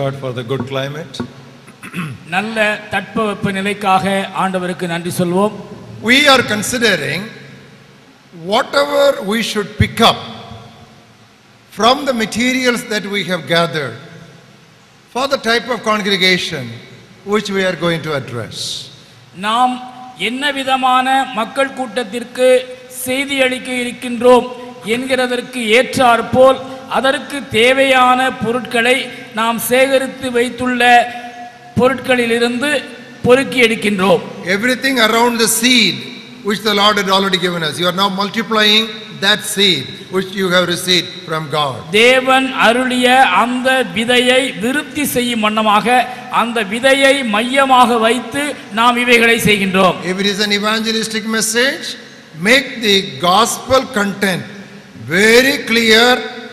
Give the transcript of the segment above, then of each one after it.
Praise God for the good climate. நல்ல தட்பவெப்ப நிலைக்காக ஆண்டவருக்கு நன்றி சொல்வோம் We are considering whatever we should pick up from the materials that we have gathered for the type of congregation which we are going to address. நாம் என்ன விதமான மக்கள் கூட்டத்திற்கு செய்தி அளிக்க இருக்கின்றோம் என்கிறதற்கு ஏற்றாற்போல் அதற்கு தேவையான பொருட்களை நாம் சேகரித்து வைத்துள்ள பொருட்களிலிருந்து பொறுக்கி எடுக்கின்றோம் Everything around the seed which the Lord had already given us. You are now multiplying that seed which you have received from God. தேவன் அருளிய அந்த விதையை விருத்தி செய்யும் வண்ணமாக அந்த விதையை மையமாக வைத்து நாம் இவைகளை செய்கின்றோம் If it is an evangelistic message, make the gospel content very clear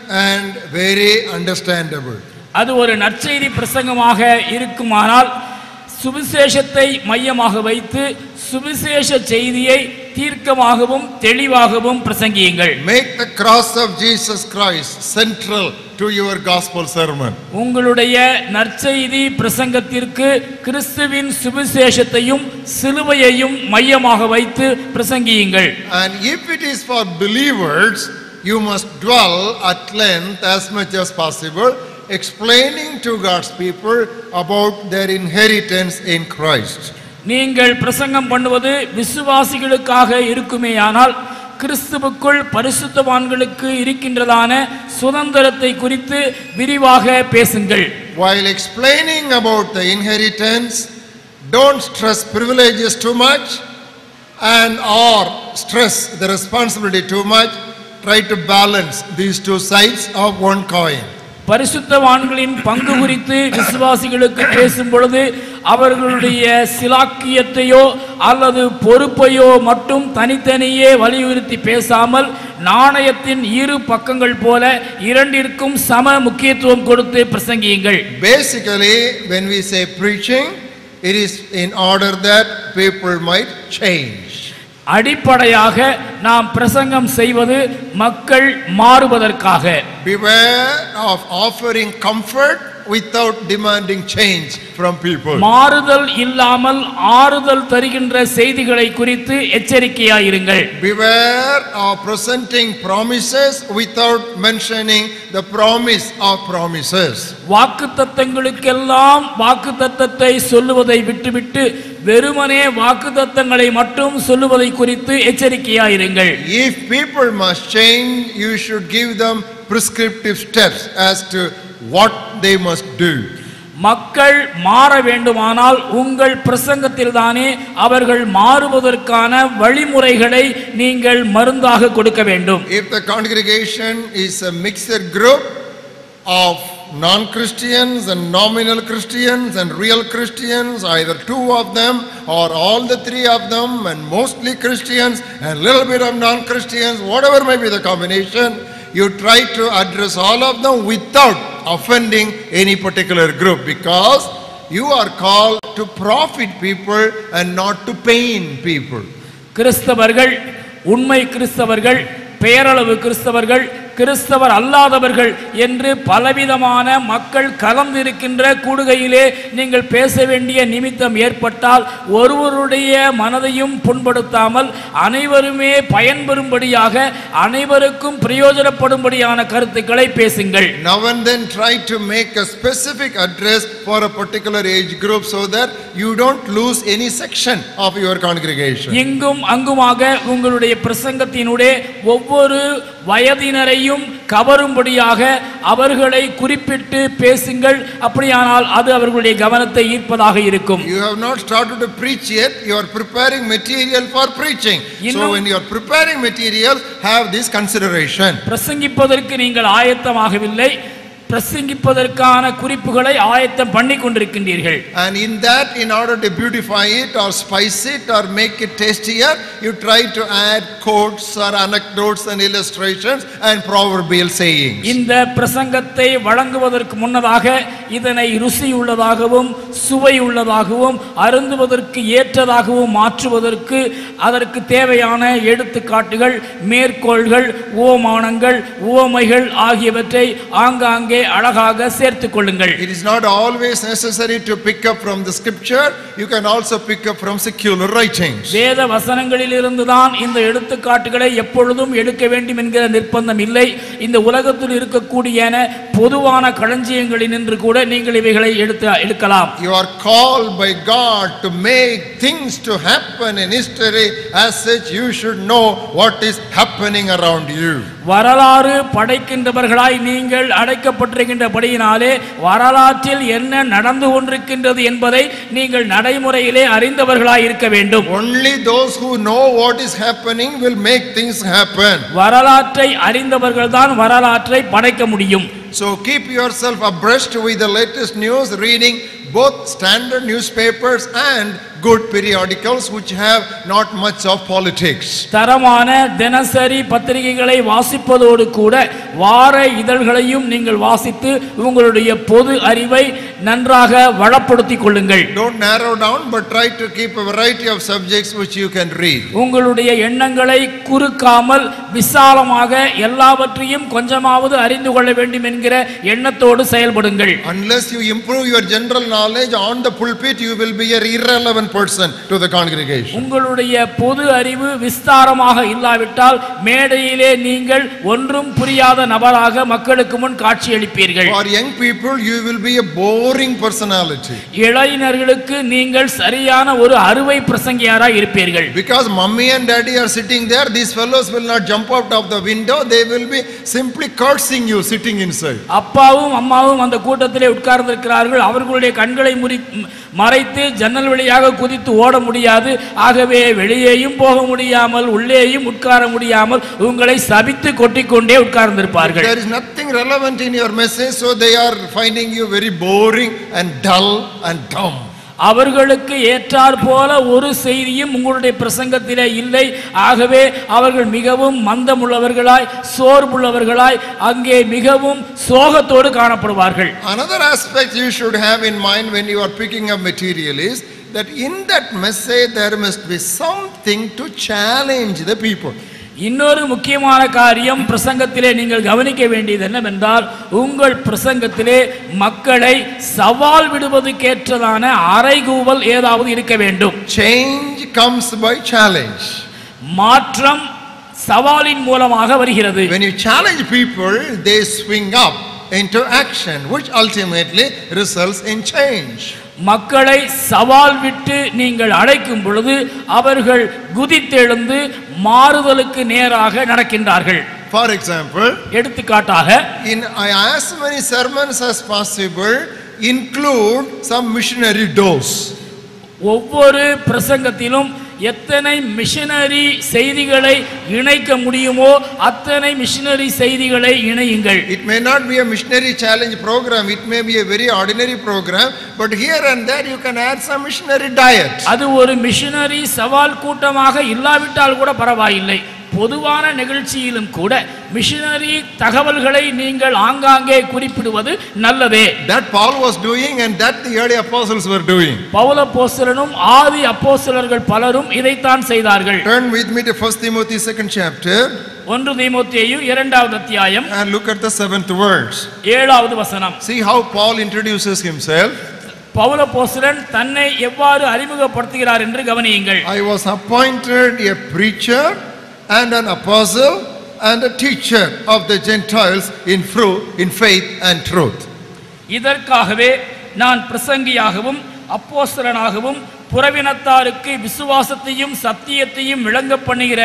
and very understandable. அது ஒரு நற்செய்தி பிரசங்கமாக இருக்குமானால் சுவிசேஷத்தை மையமாக வைத்து சுவிசேஷ செய்தியை தீர்க்கமாகவும் தெளிவாகவும் பிரசங்கியுங்கள் Make the cross of Jesus Christ central to your gospel sermon. உங்களுடைய நற்செய்தி பிரசங்கத்திற்கு கிறிஸ்துவின் சுவிசேஷத்தையும் சிலுவையையும் மையமாக வைத்து பிரசங்கியுங்கள் And if it is for believers, you must dwell at length as much as possible, explaining to God's people about their inheritance in Christ. நீங்கள் பிரசங்கம் பண்ணுவது விசுவாசிகளுக்காக இருக்குமேயானால் கிறிஸ்துவுக்குள் பரிசுத்தவான்களுக்கு இருக்கின்றதான சுதந்திரத்தை குறித்து விரிவாக பேசுங்கள் While explaining about the inheritance, don't stress privileges too much and or stress the responsibility too much. Try to balance these two sides of one coin. பரிசுத்தவான்களின் பங்கு குறித்து விசுவாசிகளுக்கு பேசும் பொழுது அவர்களுடைய சிலாக்கியத்தையோ அல்லது பொறுப்பையோ மட்டும் தனித்தனியே வலியுறுத்தி பேசாமல் நாணயத்தின் இரு பக்கங்கள் போல இரண்டிற்கும் சம முக்கியத்துவம் கொடுத்து பிரசங்கியுங்கள் Basically, when we say preaching, it is in order that people might change. அடிப்படையாக நாம் பிரசங்கம் செய்வது மக்கள் மாறுவதற்காக. Beware of offering comfort without demanding change from people. மாறுதல் இல்லாமல் ஆறுதல் தருகின்ற செய்திகளை குறித்து எச்சரிக்கையாயிருங்கள் Beware of presenting promises without mentioning the promise of promises. வாக்குத்தத்தங்களுக்கெல்லாம் வாக்குத்தத்தத்தை சொல்லுவதை விட்டுவிட்டு வெறுமனே வாக்குத்தத்தங்களை மட்டும் சொல்லுவதை குறித்து எச்சரிக்கையாயிருங்கள் If people must change, you should give them prescriptive steps as to what they must do. மக்கள் மாற வேண்டுமானால் உங்கள் பிரசங்கத்தில் தானே அவர்கள் மாறுவதற்கான வழிமுறைகளை நீங்கள் மருந்தாக கொடுக்க வேண்டும் If the congregation is a mixed group of non-Christians and nominal Christians and real Christians, either two of them or all the three of them and mostly Christians and little bit of non-Christians, whatever may be the combination, you try to address all of them without offending any particular group because you are called to profit people and not to pain people. கிறிஸ்தவர்கள் உண்மை கிறிஸ்தவர்கள் பெயரளவு கிறிஸ்தவர்கள் கிறிஸ்தவர் அல்லாதவர்கள் என்று பலவிதமான மக்கள் கலந்திருக்கின்ற கூடுகையிலே நீங்கள் பேச வேண்டிய நிமித்தம் ஏற்பட்டால் ஒருவருடைய மனதையும் புண்படுத்தாமல் அனைவருமே பயன்பெறும்படியாக அனைவருக்கும் பிரயோஜனப்படும்படியான கருத்துக்களை பேசுங்கள் Now and then try to make a specific address for a particular age group so that you don't lose any section of your congregation. இங்கும் அங்குமாக உங்களுடைய பிரசங்கத்தினுடைய ஒவ்வொரு வயதினரையும் கவரும்படியாக அவர்களை குறிப்பிட்டு பேசுங்கள் அப்படியானால் அது அவர்களுடைய கவனத்தை ஈர்ப்பதாக இருக்கும் You have not started to preach yet, you are preparing material for preaching. So when you are preparing material, have this consideration. பிரசங்கிப்பதற்கு நீங்கள் ஆயத்தமாகவில்லை பிரசங்கிப்பதற்கான குறிப்புகளை ஆயத்தம் பண்ணி கொண்டிருக்கின்றீர்கள் And in that, in order to beautify it or spice it or make it tastier, you try to add quotes or anecdotes and illustrations and proverbial sayings. இந்த பிரசங்கத்தை வழங்குவதற்கு முன்னதாக இதனை ருசி உள்ளதாகவும் சுவை உள்ளதாகவும் அருந்துவதற்கு ஏற்றதாகவும் மாற்றுவதற்கு அதற்கு தேவையான எடுத்துக்காட்டுகள் மேற்கோள்கள் உவமானங்கள் உவமைகள் ஆகியவற்றை ஆங்காங்கே அங்கே அழகாக சேர்த்துக் கொள்ளுங்கள் It is not always necessary to pick up from the scripture, you can also pick up from secular writings. வேத வசனங்களில் இருந்துதான் இந்த எடுத்துக்காட்டுகளை எப்பொழுதும் எடுக்க வேண்டும் என்கிற நிர்பந்தம் இல்லை இந்த உலகத்தில் இருக்கக்கூடிய பொதுவான களஞ்சியங்களில் நின்று கூட நீங்கள் இவைகளை எடுத்து எடுக்கலாம் You are called by God to make things to happen in history. As such, you should know what is happening around you. வரலாறு படைக்கின்றவர்களாய் நீங்கள் அடைக்கப்பட்டிருக்கின்றபடியினாலே வரலாற்றில் என்ன நடந்து கொண்டிருக்கின்றது என்பதை நீங்கள் நடைமுறையிலே அறிந்தவர்களாய் இருக்க வேண்டும் Only those who know what is happening will make things happen. வரலாற்றை அறிந்தவர்கள்தான் வரலாற்றை படைக்க முடியும் So keep yourself abreast with the latest news, reading both standard newspapers and good periodicals which have not much of politics. தரமான தினசரி பத்திரிகைகளை வாசிப்பதோடு கூட வார இதழ்களையும் நீங்கள் வாசித்து உங்களுடைய பொது அறிவை நன்றாக வளப்படுத்திக் கொள்ளுங்கள் Don't narrow down, but try to keep a variety of subjects which you can read. உங்களுடைய எண்ணங்களை குறுக்காமல் விசாலமாக எல்லாவற்றையும் கொஞ்சமாவது அறிந்து கொள்ள வேண்டும் என்கிற எண்ணத்தோடு செயல்படுங்கள் Unless you improve your general knowledge on the pulpit, you will be an irrelevant person to the congregation. உங்களுடைய பொது அறிவு விஸ்தாரமாக இல்லாவிட்டால் மேடையிலே நீங்கள் ஒன்றும் புரியாத நபராக மக்களுக்கு முன் காட்சியளிப்பீர்கள் For young people, you will be a boring personality. இளைஞர்களுக்கு நீங்கள் சரியான ஒரு அறுவை பிரசங்கியாராய் இருப்பீர்கள் Because mommy and daddy are sitting there, these fellows will not jump out of the window, they will be simply cursing you sitting inside. அப்பாவும் அம்மாவும் அந்த கூட்டத்திலே உட்கார்ந்திருக்கிறார்கள் அவர்களுடைய கண்களை முறி மறைத்து ஜன்னல் வழியாக குதித்து ஓட முடியாது ஆகவே வெளியேயும் போக முடியாமல் உள்ளேயும் உட்கார முடியாமல் உங்களை சபித்து கொட்டிக்கொண்டே உட்கார்ந்திருப்பார்கள் There is nothing relevant in your message, so they are finding you very boring and dull and dumb. அவர்களுக்கு ஏற்றாற் போல ஒரு செய்தியும் உங்களுடைய பிரசங்கத்திலே இல்லை ஆகவே அவர்கள் மிகவும் மந்தமுள்ளவர்களாய் சோர்வுள்ளவர்களாய் அங்கே மிகவும் சோகத்தோடு காணப்படுவார்கள் Another aspect you should have in mind when you are picking up material is that in that message there must be something to challenge the people. இன்னொரு முக்கியமான காரியம் பிரசங்கத்திலே நீங்கள் கவனிக்க வேண்டியது என்னவென்றால் உங்கள் பிரசங்கத்திலே மக்களை சவால் விடுவதற்கேற்றதான அறைகூவல் ஏதாவது இருக்க வேண்டும் Change comes by challenge. மாற்றம் சவாலின் மூலமாக வருகிறது When you challenge people, they swing up into action, which ultimately results in change. மக்களை சவால் விட்டு நீங்கள் அழைக்கும் பொழுது அவர்கள் குதித்தெழுந்து மாறுதலுக்கு நேராக நடக்கின்றார்கள் For example, எடுத்துக்காட்டாக in as many sermons as possible, include some missionary dose. ஒவ்வொரு பிரசங்கத்திலும் எத்தனை மிஷனரி செய்திகளை இணைக்க முடியுமோ அத்தனை மிஷனரி செய்திகளை இணையுங்கள் It may not be a missionary challenge program, it may be a very ordinary program, but here and there you can add some missionary diet. அது ஒரு missionary சவால் கூட்டமாக இல்லாவிட்டால் கூட பரவாயில்லை பொதுவான நிகழ்ச்சியிலும் கூட மிஷனரி தகவல்களை நீங்கள் ஆங்காங்கே குறிப்பிடுவது நல்லதே That Paul was doing and that the early apostles were doing. பவுல போஸ்தலனும் ஆதி அப்போஸ்தலர்கள் பலரும் இதைத்தான் செய்தார்கள் Turn with me to 1 Timothy 2nd chapter ஒன்று தீமோத்தேயு இரண்டாவது அத்தியாயம் and look at the seventh verse. ஏழாவது வசனம் See how Paul introduces himself. பவுல போஸ்தலன் தன்னை எவ்வாறு அறிமுகப்படுத்துகிறார் என்று கவனியுங்கள் I was appointed a preacher and an apostle and a teacher of the Gentiles in fruit, in faith and truth. இதற்காகவே நான் பிரசங்கியாகவும் அப்போஸ்தலனாகவும் புறவினத்தாருக்கு விசுவாசத்தையும் சத்தியத்தையும் விளங்க பண்ணுகிற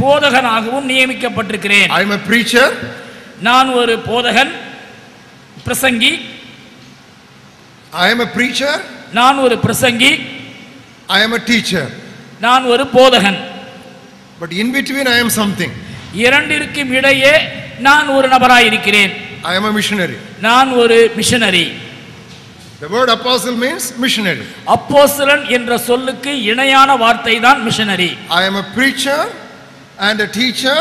போதகனாகவும் நியமிக்கப்பட்டிருக்கிறேன். I am a preacher, நான் ஒரு போதகன் பிரசங்கி. I am a preacher, நான் ஒரு பிரசங்கி. I am a teacher. நான் ஒரு போதகன். But in between I am something. இரண்டிற்கும் இடையே நான் ஒரு நபராயிருக்கிறேன் I am a missionary. நான் ஒரு missionary The word apostle means missionary. அப்போஸ்தலன் என்ற சொல்லுக்கு இணையான வார்த்தை தான் missionary I am a preacher and a teacher,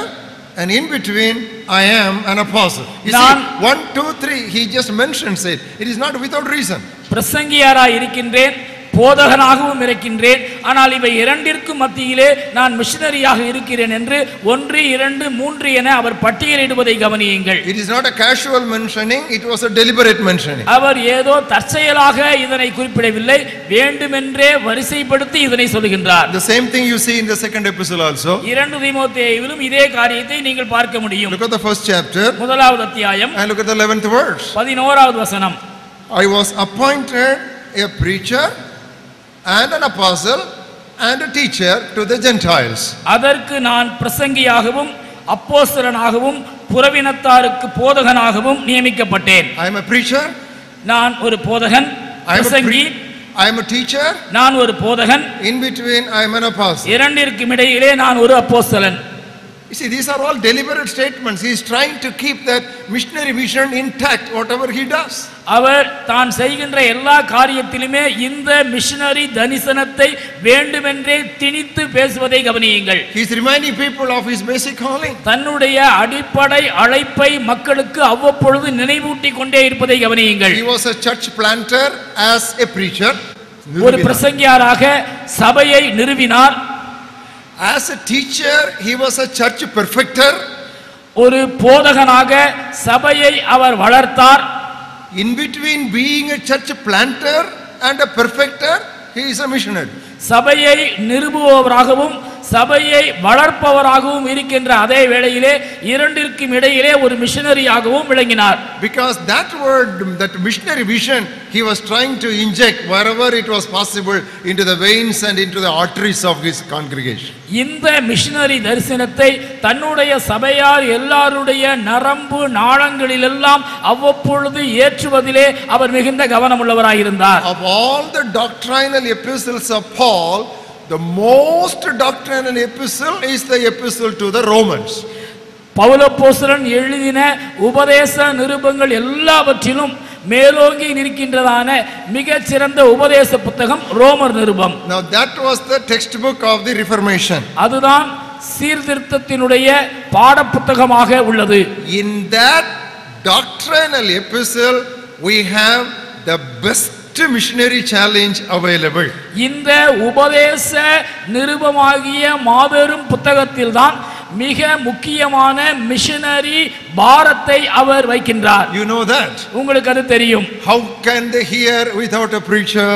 and in between I am an apostle. You நான்- see, one, two, three, he just mentions it. It is not without reason. பிரசங்கியாராய் இருக்கின்றேன் போதகனாகவும் இருக்கின்றேன். ஆனால் இவை இரண்டிற்கும் மத்தியிலே நான் மிஷனரியாக இருக்கிறேன் என்று ஒன்று இரண்டு மூன்று என அவர் பட்டியலிடுவதை கவனியுங்கள். It is not a casual mentioning, it was a deliberate mentioning. அவர் ஏதோ தற்செயலாக இதனை குறிப்பிடவில்லை வேண்டுமென்றே வரிசைப்படுத்தி இதனை சொல்லுகின்றார் The same thing you see in the second epistle also. இரண்டு தீமோத்தேயுவிலும் இதே காரியத்தை நீங்கள் பார்க்க முடியும். Look at the first chapter. முதலாவது அத்தியாயம். And look at the 11th verse. பதினோராவது வசனம். I was appointed a preacher and an apostle and a teacher to the Gentiles. அதற்கு நான் பிரசங்கியாகவும் அப்போஸ்தலனாகவும் புறவினத்தாருக்கு போதகனாகவும் நியமிக்கப்பட்டேன் I am a preacher, நான் ஒரு போதகன் I am a, பிரசங்கி pre- I am a teacher, நான் ஒரு போதகன் in between I am an apostle. இரண்டிற்கும் இடையிலே நான் ஒரு அப்போஸ்தலன் You see, these are all deliberate statements. He is trying to keep that missionary vision intact, whatever he does. அவர் தான் செய்கின்ற எல்லா காரியத்திலுமே இந்த மிஷனரி தரிசனத்தை வேண்டுமென்றே திணித்து பேசுவதை கவனியுங்கள் He is reminding people of his basic calling. தன்னுடைய அடிப்படை அழைப்பை மக்களுக்கு அவ்வப்பொழுது நினைவூட்டி கொண்டே இருப்பதை கவனியுங்கள் He was a church planter as a preacher. ஒரு பிரசங்கியாராக சபையை நிறுவினார் As a teacher, he was a church perfecter. ஒரு போதகனாக சபையை அவர் வளர்த்தார் In between being a church planter and a perfecter, he is a missionary. சபையை நிறுவுபவராகவும் சபையை வளர்ப்பவராகவும் இருக்கின்ற அதே வேளையிலே இரண்டிற்கும் இடையிலே ஒரு மிஷனரியாகவும் விளங்கினார் Because that word, that missionary vision, he was trying to inject wherever it was possible into the veins and into the arteries of his congregation. இந்த மிஷனரி தரிசனத்தை தன்னுடைய சபையார் எல்லாருடைய நரம்பு நாளங்களிலெல்லாம் அவ்வப்பொழுது ஏற்றுவதிலே அவர் மிகுந்த கவனமுள்ளவராயிருந்தார் Of all the doctrinal epistles of Paul, the most doctrinal epistle is the epistle to the Romans. பவுலப்போஸ்தலன் எழுதின உபதேச நிருபங்கள் எல்லாவற்றிலும் மேலோங்கி நிற்கின்றதான மிகச் சிறந்த உபதேச புத்தகம் ரோமர் நிருபம் Now that was the textbook of the Reformation. அதுதான் சீர்திருத்தத்தினுடைய பாடப்புத்தகமாக உள்ளது In that doctrinal epistle, we have the best missionary challenge available. இந்த உபதேச நிருபமாகிய மாபெரும் புத்தகத்தில்தான் மிக முக்கியமான மிஷனரி பாரத்தை அவர் வைக்கின்றார் You know that. உங்களுக்கு அது தெரியும் How can they hear without a preacher?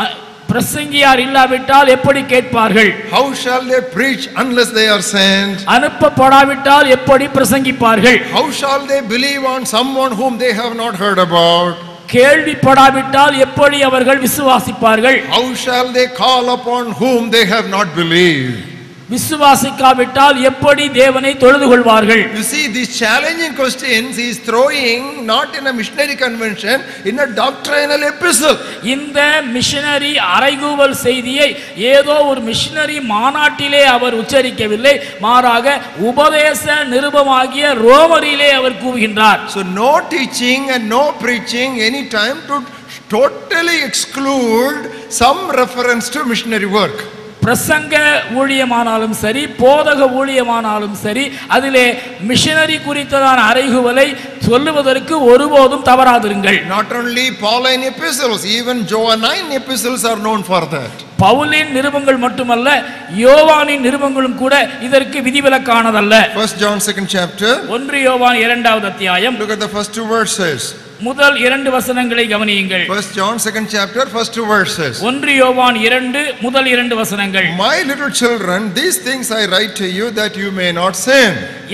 அ- பிரசங்கியார் இல்லாவிட்டால் எப்படி கேட்பார்கள் How shall they preach unless they are sent? அனுப்பப்படாவிட்டால் எப்படி பிரசங்கிப்பார்கள் How shall they believe on someone whom they have not heard about? கேள்விப்படாவிட்டால் எப்படி அவர்கள் விசுவாசிப்பார்கள் How shall they call upon whom they have not believed? விசுவாசிக்காவிட்டால் எப்படி தேவனை தொழுது கொள்வார்கள் You see, these challenging questions he is throwing not in a missionary convention, in a doctrinal epistle. இந்த missionary அறைகூவல் செய்தியை ஏதோ ஒரு மிஷனரி மாநாட்டிலே அவர் உச்சரிக்கவில்லை மாறாக உபதேச நிருபமாகிய ரோமரிலே அவர் கூறுகின்றார் So, no teaching and no preaching any time to totally exclude some reference to missionary work. பிரசங்க ஊழியமானாலும் சரி போதக ஊழியமானாலும் சரி அதிலே மிஷனரி குறித்ததான அறைகுவலை சொல்லுவதற்கு ஒருபோதும் தவறாதிருங்கள் Not only Pauline epistles, even Johannine epistles are known for that. பவுலின் நிருபங்கள் மட்டுமல்ல யோவானின் நிருபங்களும் கூட இதற்கு விதிவிலக்கானதல்ல First John second chapter. ஒன்று யோவான் இரண்டாவது அத்தியாயம் Look at the first two verses. முதல் இரண்டு வசனங்களை கவனியுங்கள் First John second chapter, first two verses. ஒன்று யோவான் இரண்டு முதல் இரண்டு வசனங்கள் My little children, these things I write to you that you may not sin.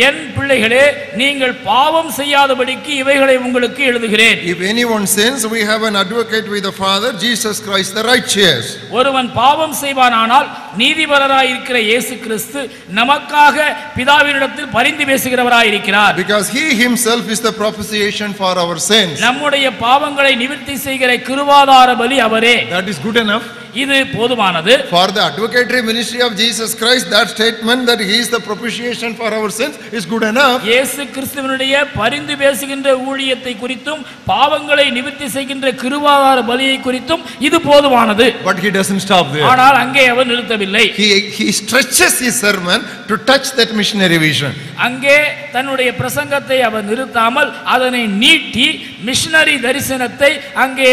என் பிள்ளைகளே நீங்கள் பாவம் செய்யாதபடிக்கு இவைகளை உங்களுக்கு எழுதுகிறேன் If anyone sins, we have an advocate with the Father, Jesus Christ the righteous. ஒருவன் பாவம் செய்வானானால் நீதிபரராய் இருக்கிற இயேசு கிறிஸ்து நமக்காக பிதாவினிடத்தில் பரிந்து பேசுகிறவராயிருக்கிறார் Because he himself is the propitiation for our sins. நம்முடைய பாவங்களை நிவர்த்தி செய்கிற கிருவாதார பலி அவரே That is good enough. இது போதுமானது For the advocatory ministry of Jesus Christ, that statement that he is the propitiation for our sins is good enough. இயேசு கிறிஸ்துவனுடைய பரிந்து பேசுகின்ற ஊழியத்தை குறித்தும் பாவங்களை நிவர்த்தி செய்கின்ற கிருவாதார பலியை குறித்தும் இது போதுமானது But he doesn't stop there. ஆனால் அங்கே அவர் நிறுத்தவில்லை He, he stretches his sermon to touch that missionary vision. அங்கே தன்னுடைய பிரசங்கத்தை அவர் நிறுத்தாமல் அதனை நீட்டி மிஷனரி தரிசனத்தை அங்கே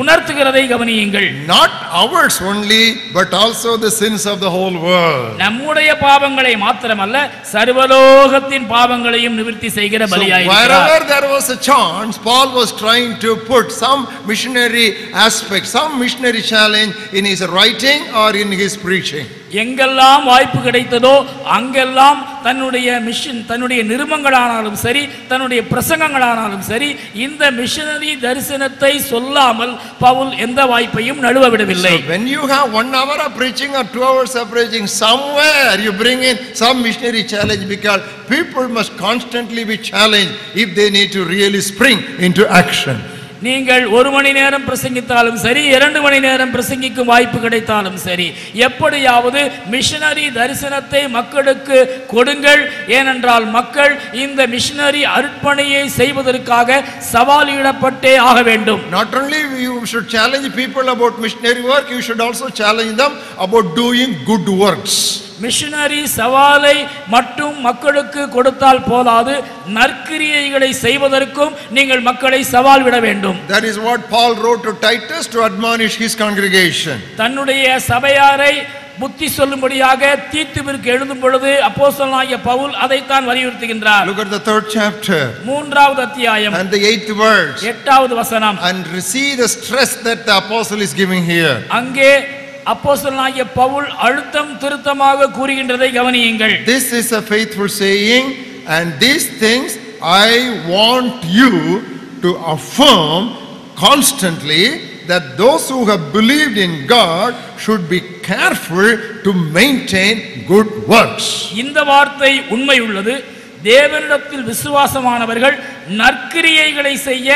உணர்த்துகிறதை கவனியுங்கள் Not our ours only, but also the sins of the whole world. நம்முடைய பாவங்களை மாத்திரமல்ல சர்வலோகத்தின் பாவங்களையும் நிவர்த்தி செய்கிற So பலியாயிருக்கிறார் wherever there was a chance, Paul was trying to put some missionary aspect, some missionary challenge in his writing or in his preaching. எங்கெல்லாம் வாய்ப்பு கிடைத்ததோ அங்கெல்லாம் தன்னுடைய மிஷன் தன்னுடைய நிருபங்களானாலும் சரி தன்னுடைய பிரசங்கங்களானாலும் சரி இந்த மிஷனரி தரிசனத்தை சொல்லாமல் பவுல் எந்த வாய்ப்பையும் நழுவ விடவில்லை when you have one hour of preaching or two hours of preaching, somewhere you bring in some missionary challenge because people must constantly be challenged if they need to really spring into action. நீங்கள் ஒரு மணி நேரம் பிரசங்கித்தாலும் சரி இரண்டு மணி நேரம் பிரசங்கிக்கும் வாய்ப்பு கிடைத்தாலும் சரி எப்படியாவது மிஷனரி தரிசனத்தை மக்களுக்கு கொடுங்கள் ஏனென்றால் மக்கள் இந்த மிஷனரி அர்ப்பணியை செய்வதற்காக சவாலிடப்பட்டே ஆக வேண்டும் not only you should challenge people about missionary work, you should also challenge them about doing good works. Missionary சவாலை மட்டும் மக்களுக்கு கொடுத்தால் போதாது. நற்கிரியைகளை செய்வதற்கும் நீங்கள் மக்களை சவால் விட வேண்டும். That is what Paul wrote to Titus to admonish his congregation. தன்னுடைய சபையாரை புத்தி சொல்லும்படியாக தீத்துவிற்கு எழுதும் பொழுது அப்போஸ்தலனாகிய பவுல் அதைத்தான் வலியுறுத்துகின்றார். Look at the third chapter. மூன்றாவது அத்தியாயம். And the eighth verse. எட்டாவது வசனம். And see the stress that the apostle is giving here. அங்கே அப்போஸ்தலனாகிய பவுல் அழுத்தம் திருத்தமாக கூறுகின்றதை கவனியுங்கள் This is a faithful saying, and these things I want you to affirm constantly that those who have believed in God should be careful to maintain good works. இந்த வார்த்தை உண்மை உள்ளது தேவனிடத்தில் விசுவாசமானவர்கள் நற்கிரியைகளை செய்ய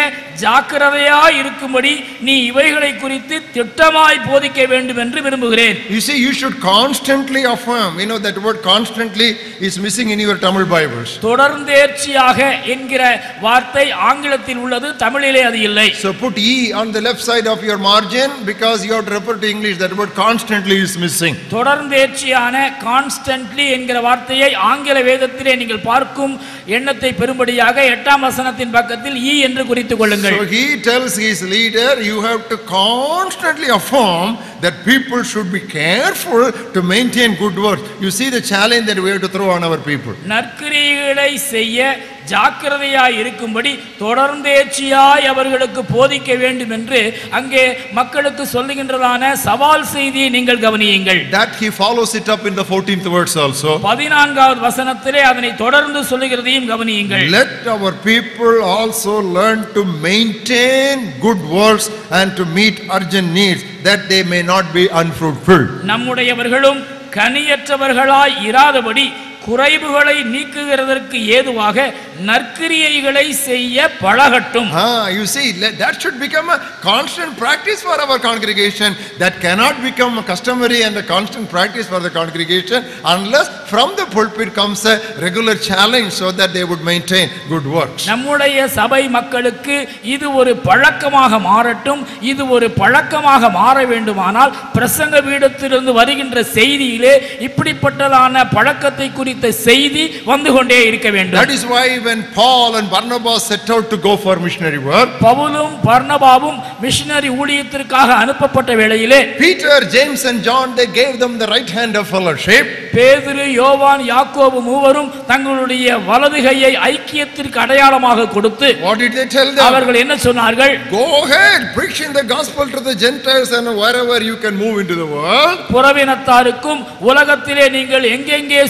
ஜாக்கிரதையா இருக்கும்படி நீ இவைகளை குறித்து திட்டமாய் போதிக்க வேண்டும் என்று விரும்புகிறேன் You see, you should constantly affirm. You know, that word constantly is missing in your Tamil Bibles. தொடர்ந்தேர்ச்சியாக என்கிற வார்த்தை ஆங்கிலத்தில் உள்ளது தமிழிலே அது இல்லை So put E on the left side of your margin because you have to refer to English. That word constantly is missing. தொடர்ந்தேர்ச்சியான constantly என்கிற வார்த்தையை ஆங்கில வேதத்திலே நீங்கள் பார்க்கும் எண்ணத்தை பெறும்படியாக எட்டாம் வசனத்தின் பக்கத்தில் ஈ என்று குறித்துக் கொள்ளுங்கள் So he tells his leader, you have to constantly affirm that people should be careful to maintain good works. You see the challenge that we have to throw on our people. நற்கிரியைகளை செய்ய ஜாக்கிரதையாய் இருக்கும்படி தொடர்ந்தேர்ச்சியாய் அவர்களுக்கு போதிக்க வேண்டும் என்று அங்கே மக்களுக்கு சொல்லுகின்றதான சவால் செய்தியை நீங்கள் கவனியுங்கள் That he follows it up in the 14th verse also. பதினான்காவது வசனத்திலே அதனை தொடர்ந்து சொல்லுகிறதையும் கவனியுங்கள் Let our people also learn to maintain good works and to meet urgent needs that they may not be unfruitful. நம்முடையவர்களும் கனியற்றவர்களாய் இராதபடி குறைவுகளை நீக்குகிறதற்கு ஏதுவாக நற்கிரியைகளை செய்ய பழகட்டும் Ah, you see, that should become a constant practice for our congregation. That cannot become a customary and a constant practice for the congregation unless from the pulpit comes a regular challenge so that they would maintain good works. நம்முடைய சபை மக்களுக்கு இது ஒரு பழக்கமாக மாறட்டும் இது ஒரு பழக்கமாக மாற வேண்டுமானால் பிரசங்க பீடத்திலிருந்து வருகின்ற செய்தியிலே இப்படிப்பட்டதான பழக்கத்தை குறித்த செய்தி வந்து கொண்டே இருக்க வேண்டும் That is why when Paul and Barnabas set out to go for missionary work, பவுலும் பர்னபாவும் மிஷனரி ஊழியத்திற்காக அனுப்பப்பட்ட வேளையிலே Peter, James, and John, they gave them the right hand of fellowship. பேதுரு யோவான் யாக்கோபு மூவரும் தங்களுடைய வலது கையை ஐக்கியத்திற்கு அடையாளமாக கொடுத்து What did they tell them? அவர்கள் என்ன சொன்னார்கள் Go ahead, preaching the gospel to the Gentiles and wherever you can move into the world. புறவினத்தாருக்கும் உலகத்திலே நீங்கள் எங்கெங்கே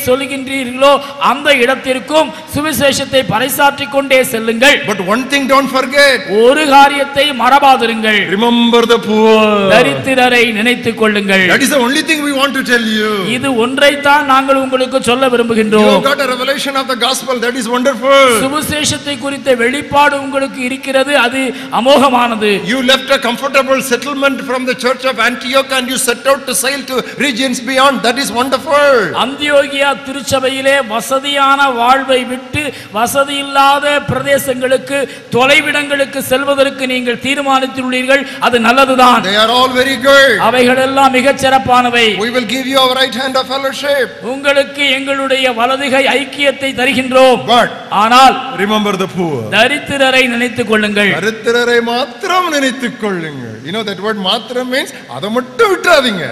சொல்லுகின்றீர்களோ அந்த இடத்திற்கும் சுவிசேஷத்தை பறைசாற்றிக் கொண்டே செல்லுங்கள் But one thing don't forget. ஒரு காரியத்தை மறவாதிருங்கள் Remember the poor. தரித்திரரை நினைத்துக் கொள்ளுங்கள் That is the only thing we want to tell you. இது ஒன்றைத்தான் நாங்கள் உங்களுக்கு சொல்ல விரும்புகின்றோம் got a revelation of the gospel. That is wonderful. சுவிசேஷத்தை குறித்த வெளிப்பாடு உங்களுக்கு இருக்கிறது அது அமோகமானது You left a comfortable settlement from the church of Antioch and you set out to sail to regions beyond. That is wonderful. அந்தியோகியா திருச்சபை திருச்சபையிலே வசதியான வாழ்வை விட்டு வசதி இல்லாத பிரதேசங்களுக்கு தொலைவிடங்களுக்கு செல்வதற்கு நீங்கள் தீர்மானித்துள்ளீர்கள். அது நல்லதுதான். They are all very good. அவைகளெல்லாம் மிகச் சிறப்பானவை. We will give you our right hand of fellowship. உங்களுக்கு எங்களுடைய வலதுகை ஐக்கியத்தை தருகின்றோம். But ஆனால் remember the poor. தரித்திரரை நினைத்துக் கொள்ளுங்கள். தரித்திரரை மாத்திரம் நினைத்துக் கொள்ளுங்கள். You know that word மாத்திரம் means அதை மட்டும் விட்டுறாதீங்க.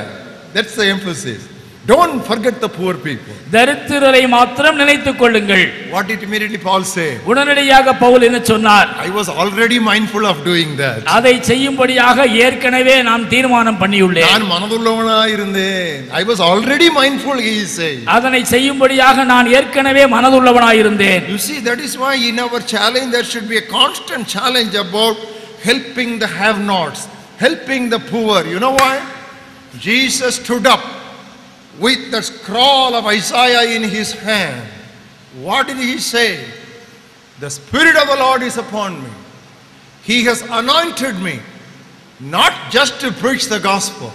That's the emphasis. Don't forget the poor people தரித்திரரை மாத்திரம் நினைத்துக் கொள்ளுங்கள் what did immediately paul say உடனடியாக பவுல் என்ன சொன்னார் i was already mindful of doing that அதை செய்யும்படியாக ஏற்கனவே நான் தீர்மானம் பண்ணியுள்ளேன் நான் மனதுள்ளவனா இருந்தேன் i was already mindful he is saying அதனை செய்யும்படியாக நான் ஏற்கனவே மனதுள்ளவனாயிருந்தேன் you see that is why in our challenge there should be a constant challenge about helping the have nots helping the poor you know why jesus stood up with the scroll of Isaiah in his hand. What did he say? The Spirit of the Lord is upon me. He has anointed me not just to preach the gospel,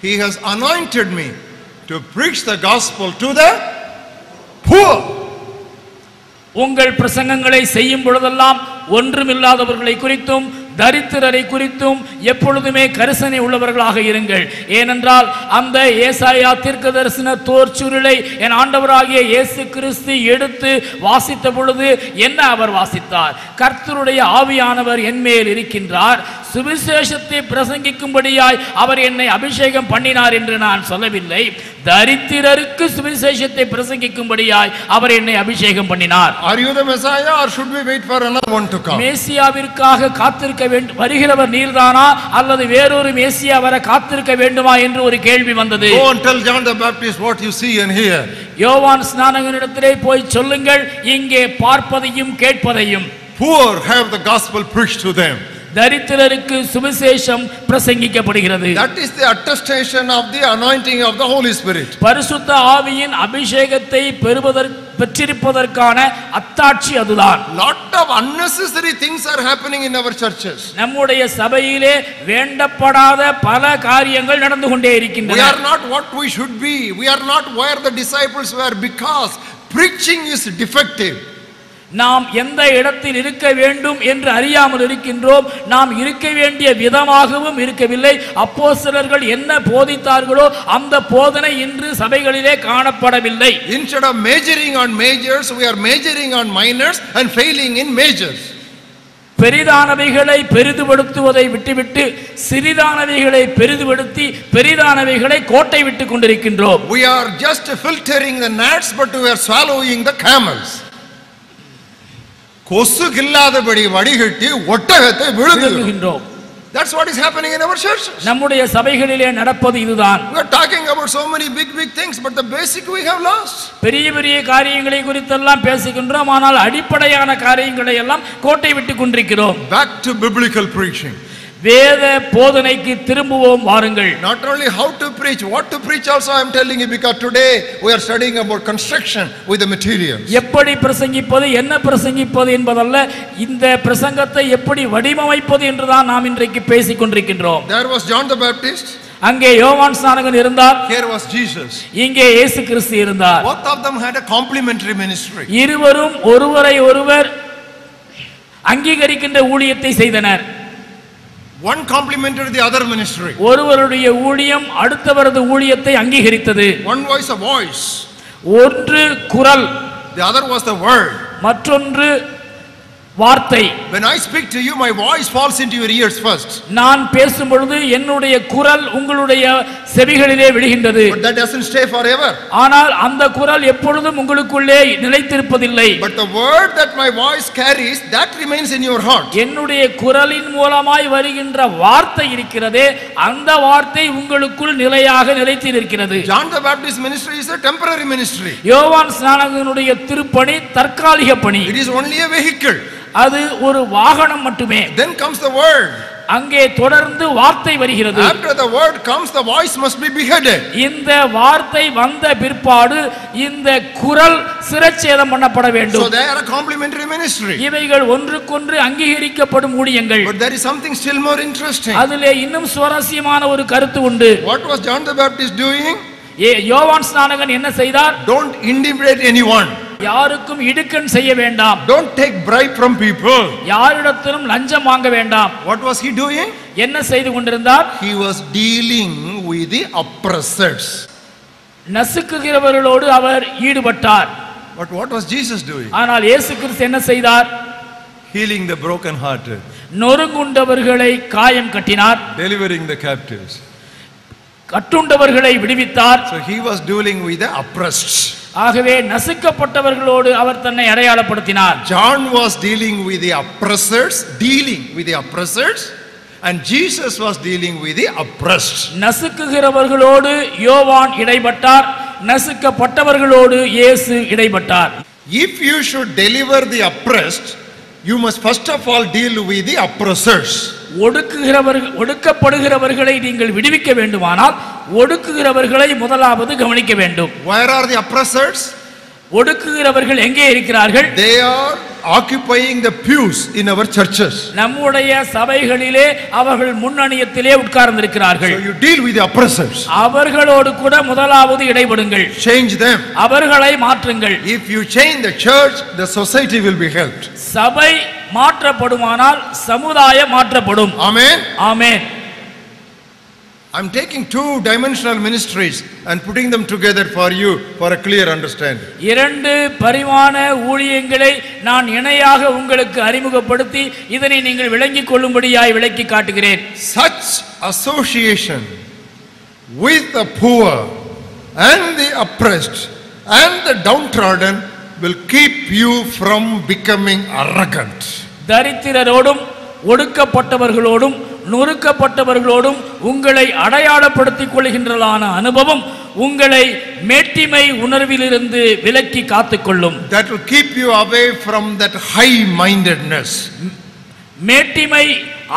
He has anointed me to preach the gospel to the poor. உங்கள் பிரசங்கங்களை செய்யும் பொழுதெல்லாம் ஒன்றுமில்லாதவர்களை குறித்தும் தரித்திரரை குறித்தும் எப்பொழுதுமே கரிசனை உள்ளவர்களாக இருங்கள். ஏனென்றால் அந்த ஏசாயா தீர்க்க தரிசன தோற்சுருளை என் ஆண்டவராகிய இயேசு கிறிஸ்து எடுத்து வாசித்த பொழுது என்ன அவர் வாசித்தார்? கர்த்தருடைய ஆவியானவர் என்மேல் இருக்கின்றார். சுவிசேஷத்தை பிரசங்கிக்கும்படியாய் அவர் என்னை அபிஷேகம் பண்ணினார் என்று நான் சொல்லவில்லை தரித்திரருக்கு சுவிசேஷத்தை பிரசங்கிக்கும்படியாய் அவர் என்னை அபிஷேகம் பண்ணினார் Are you the Messiah or should we wait for another one to come? மேசியாவிற்காக காத்திருக்க வேண்டும் வருகிறவர் நீர்தானா அல்லது வேறொரு மேசியா வர காத்திருக்க வேண்டுமா என்று ஒரு கேள்வி வந்தது Go and tell John the Baptist what you see and hear. யோவான் ஸ்நானகனிடத்திலே போய் சொல்லுங்கள் இங்கே பார்ப்பதையும் கேட்பதையும் Poor have the gospel preached to them. தரித்திரருக்கு சுவிசேஷம் பிரசங்கிக்கப்படுகிறது That is the attestation of the anointing of the Holy Spirit. பரிசுத்த ஆவியின் அபிஷேகத்தை பெறுவதற் பெற்றிருப்பதற்கான அத்தாட்சி அதுதான் Lot of unnecessary things are happening in our churches. நம்முடைய சபையிலே வேண்டப்படாத பல காரியங்கள் நடந்து கொண்டே We இருக்கின்றன are not what we should be. We are not where the disciples were because preaching is defective. நாம் எந்த இடத்தில் இருக்க வேண்டும் என்று அறியாமல் இருக்கின்றோம் நாம் இருக்க வேண்டிய விதமாகவும் இருக்கவில்லை அப்போஸ்தலர்கள் என்ன போதித்தார்களோ அந்த போதனை இன்று சபைகளிலே காணப்படவில்லை Instead of majoring on majors, we are majoring on minors and failing in majors. பெரிதானவைகளை பெரிதுபடுத்துவதை விட்டுவிட்டு சிறிதானவைகளை பெரிதுபடுத்தி பெரிதானவைகளை கோட்டை விட்டுக் கொண்டிருக்கின்றோம் We are just filtering the gnats, but we are swallowing the camels. கொசு இல்லாதபடி வடிகட்டி ஒட்டகத்தை விழுங்குகிறோம் விளங்குகின்றோம் That's what is happening in our churches. நம்முடைய சபைகளிலே நடப்பது இதுதான் We are talking about so many big, big things, but the basic we have lost. பெரிய பெரிய காரியங்களை குறித்தெல்லாம் பேசுகின்றோம் ஆனால் அடிப்படையான காரியங்களை எல்லாம் கோட்டை விட்டுக் கொண்டிருக்கிறோம் Back to biblical preaching. வேத போதனைக்கு திரும்புவோம் வாருங்கள் Not only how to preach, what to preach also I am telling you because today we are studying about construction with the materials. எப்படி பிரசங்கிப்பது என்ன பிரசங்கிப்பது என்பதல்ல இந்த பிரசங்கத்தை எப்படி வடிவமைப்பது என்றுதான் நாம் இன்றைக்கு பேசிக் கொண்டிருக்கின்றோம் There was John the Baptist, அங்கே யோவான் ஸ்நானகன் இருந்தார் here was Jesus. இங்கே இயேசு கிறிஸ்து இருந்தார் Both of them had a complementary ministry. இருவரும் ஒருவரை ஒருவர் அங்கீகரிக்கின்ற ஊழியத்தை செய்தனர் One complemented the other ministry. ஒருவருடைய ஊழியம் அடுத்தவரது ஊழியத்தை அங்கீகரித்தது One was a voice, ஒன்று குரல் the other was the word. மற்றொன்று வார்த்தை When I speak to you, my voice falls into your ears first. நான் பேசும் பொழுது என்னுடைய குரல் உங்களுடைய செவிகளிலே விழுகின்றது But that doesn't stay forever. ஆனால் அந்த குரல் எப்பொழுதும் உங்களுக்குள்ளே நிலைத்திருப்பதில்லை But the word that my voice carries, that remains in your heart. என்னுடைய குரலின் மூலமாய் வருகின்ற வார்த்தை இருக்கிறதே அந்த வார்த்தை உங்களுக்குள் நிலையாக நிலைத்து இருக்கிறது John the Baptist ministry is a temporary ministry. யோவான் ஸ்நானகனுடைய திருப்பணி தற்காலிக பணி It is only a vehicle. அது ஒரு வாகனம் மட்டுமே Then comes the word. அங்கே தொடர்ந்து வார்த்தை வருகிறது After the word comes, the voice must be beheaded. இந்த வார்த்தை வந்த பிற்பாடு இந்த குரல் சிரச்சேதம் பண்ணப்பட So வேண்டும் they are a complementary ministry. இவைகள் ஒன்றுக்கொன்று அங்கீகரிக்கப்படும் ஊழியங்கள் But there is something still more interesting. அதிலே இன்னும் சுவாரஸ்யமான ஒரு கருத்து உண்டு What was John the Baptist doing? ஏ- யோவான் ஸ்நானகன் என்ன செய்தார் Don't intimidate anyone. யாருக்கும் இடுக்கண் செய்ய வேண்டாம் Don't take bribe from people. யாரிடத்திலும் லஞ்சம் வாங்க வேண்டாம் What was he doing? என்ன செய்து கொண்டிருந்தார் He was dealing with the oppressors. நசுக்குகிறவர்களோடு அவர் ஈடுபட்டார் But what was Jesus doing? ஆனால் இயேசு கிறிஸ்து என்ன செய்தார் Healing the brokenhearted, நொறுங்குண்டவர்களை காயம் கட்டினார் delivering the captives. கட்டுண்டவர்களை விடுவித்தார் So he was dealing with the oppressed. ஆகவே நசுக்கப்பட்டவர்களோடு அவர் தன்னை அடையாளப்படுத்தினார் John was dealing with the oppressors, dealing with the oppressors, and Jesus was dealing with the oppressed. நசுக்குகிறவர்களோடு யோவான் இடைப்பட்டார் நசுக்கப்பட்டவர்களோடு இயேசு இடைப்பட்டார் If you should deliver the oppressed, you must first of all deal with the oppressors. ஒடுக்குகிறவர்கள் ஒடுக்கப்படுகிறவர்களை நீங்கள் விடுவிக்க வேண்டுமானால் ஒடுக்குகிறவர்களை முதலாவது கவனிக்க வேண்டும் Where are the oppressors? ஒடுக்குகிறவர்கள் எங்கே இருக்கிறார்கள் They are occupying the pews in our churches. நம்முடைய சபைகளிலே அவர்கள் முன்னணியத்திலே உட்கார்ந்திருக்கிறார்கள் So you deal with the oppressors. அவர்களோடு கூட முதலாவது இடைபடுங்கள் Change them. அவர்களை மாற்றுங்கள் If you change the church, the society will be helped. சபை மாற்றப்படுமானால் சமுதாயம் மாற்றப்படும் Amen. Amen I'm taking two dimensional ministries and putting them together for you for a clear understanding. இரண்டு பரிமாண ஊழியங்களை நான் இணையாக உங்களுக்கு அறிமுகப்படுத்தி இதனை நீங்கள் விளங்கிக் கொள்ளும்படியாய் விளக்கி காட்டுகிறேன் Such association with the poor and the oppressed and the downtrodden will keep you from becoming arrogant. தரித்திரரோடும் ஒடுக்கப்பட்டவர்களோடும் நொறுக்கப்பட்டவர்களோடும் உங்களை அடையாளப்படுத்திக் கொள்கின்றதான அனுபவம் உங்களை மேட்டிமை உணர்விலிருந்து விலக்கி காத்துக்கொள்ளும் That will keep you away from that high mindedness. மேட்டிமை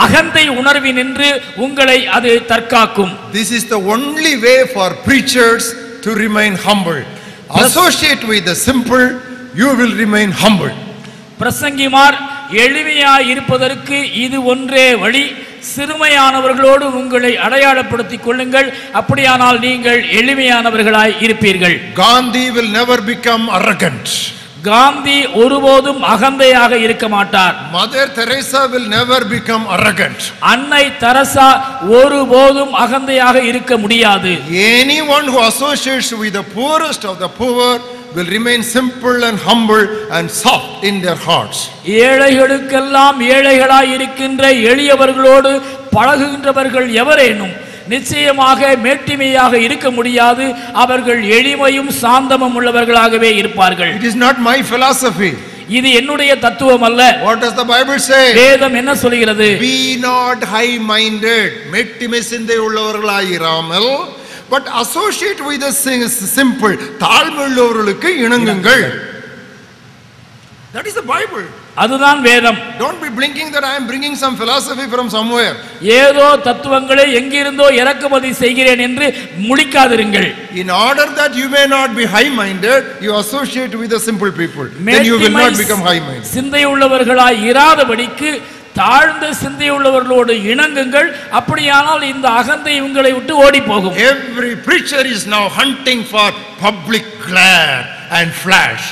அகந்தை உணர்வினின்று உங்களை அது தற்காக்கும் This is the only way for preachers to remain humble. Associate with the simple, you will remain humble. பிரசங்கிமார் எளிமையாய் இருப்பதற்கு இது ஒன்றே வழி சிறுமையானவர்களோடு உங்களை அடையாளப்படுத்திக் கொள்ளுங்கள் அப்படியானால் நீங்கள் எளிமையானவர்களாய் இருப்பீர்கள் Gandhi will never become arrogant. Gandhi ஒருபோதும் அகந்தையாக இருக்க மாட்டார் Mother Teresa will never become arrogant. அன்னை தரசா ஒருபோதும் அகந்தையாக இருக்க முடியாது Anyone who associates with the poorest of the poor will remain simple and humble and soft in their hearts. ஏழைகளுக்கெல்லாம் ஏழைகளாய் இருக்கின்ற எளியவர்களோடு பழகுகின்றவர்கள் எவரேனும் நிச்சயமாக மேட்டிமையாக இருக்க முடியாது அவர்கள் எளிமையும் சாந்தமும் உள்ளவர்களாகவே இருப்பார்கள் It is not my philosophy. இது என்னுடைய தத்துவம் அல்ல What does the Bible say? வேதம் என்ன சொல்கிறது Be not high minded. மெட்டிமை சிந்தை உள்ளவர்களாயிராமல் பட் அசோசியேட் வித் சிம்பிள் தாழ்மையுள்ளவர்களுக்கு இணங்குங்கள் That is the Bible. அதுதான் வேதம் Don't be blinking that I am bringing some philosophy from somewhere. ஏதோ தத்துவங்களை எங்கிருந்தோ இறக்குமதி செய்கிறேன் என்று முழிக்காதிருங்கள் In order that you may not be high minded, you associate with the simple people. Then you will not become high minded. சிந்தையுள்ளவர்களாய் இராதபடிக்கு தாழ்ந்த சிந்தையுள்ளவர்களோடு இணங்குங்கள் அப்படியானால் இந்த அகந்தை உங்களை விட்டு ஓடி போகும் Every preacher is now hunting for public glare and flash.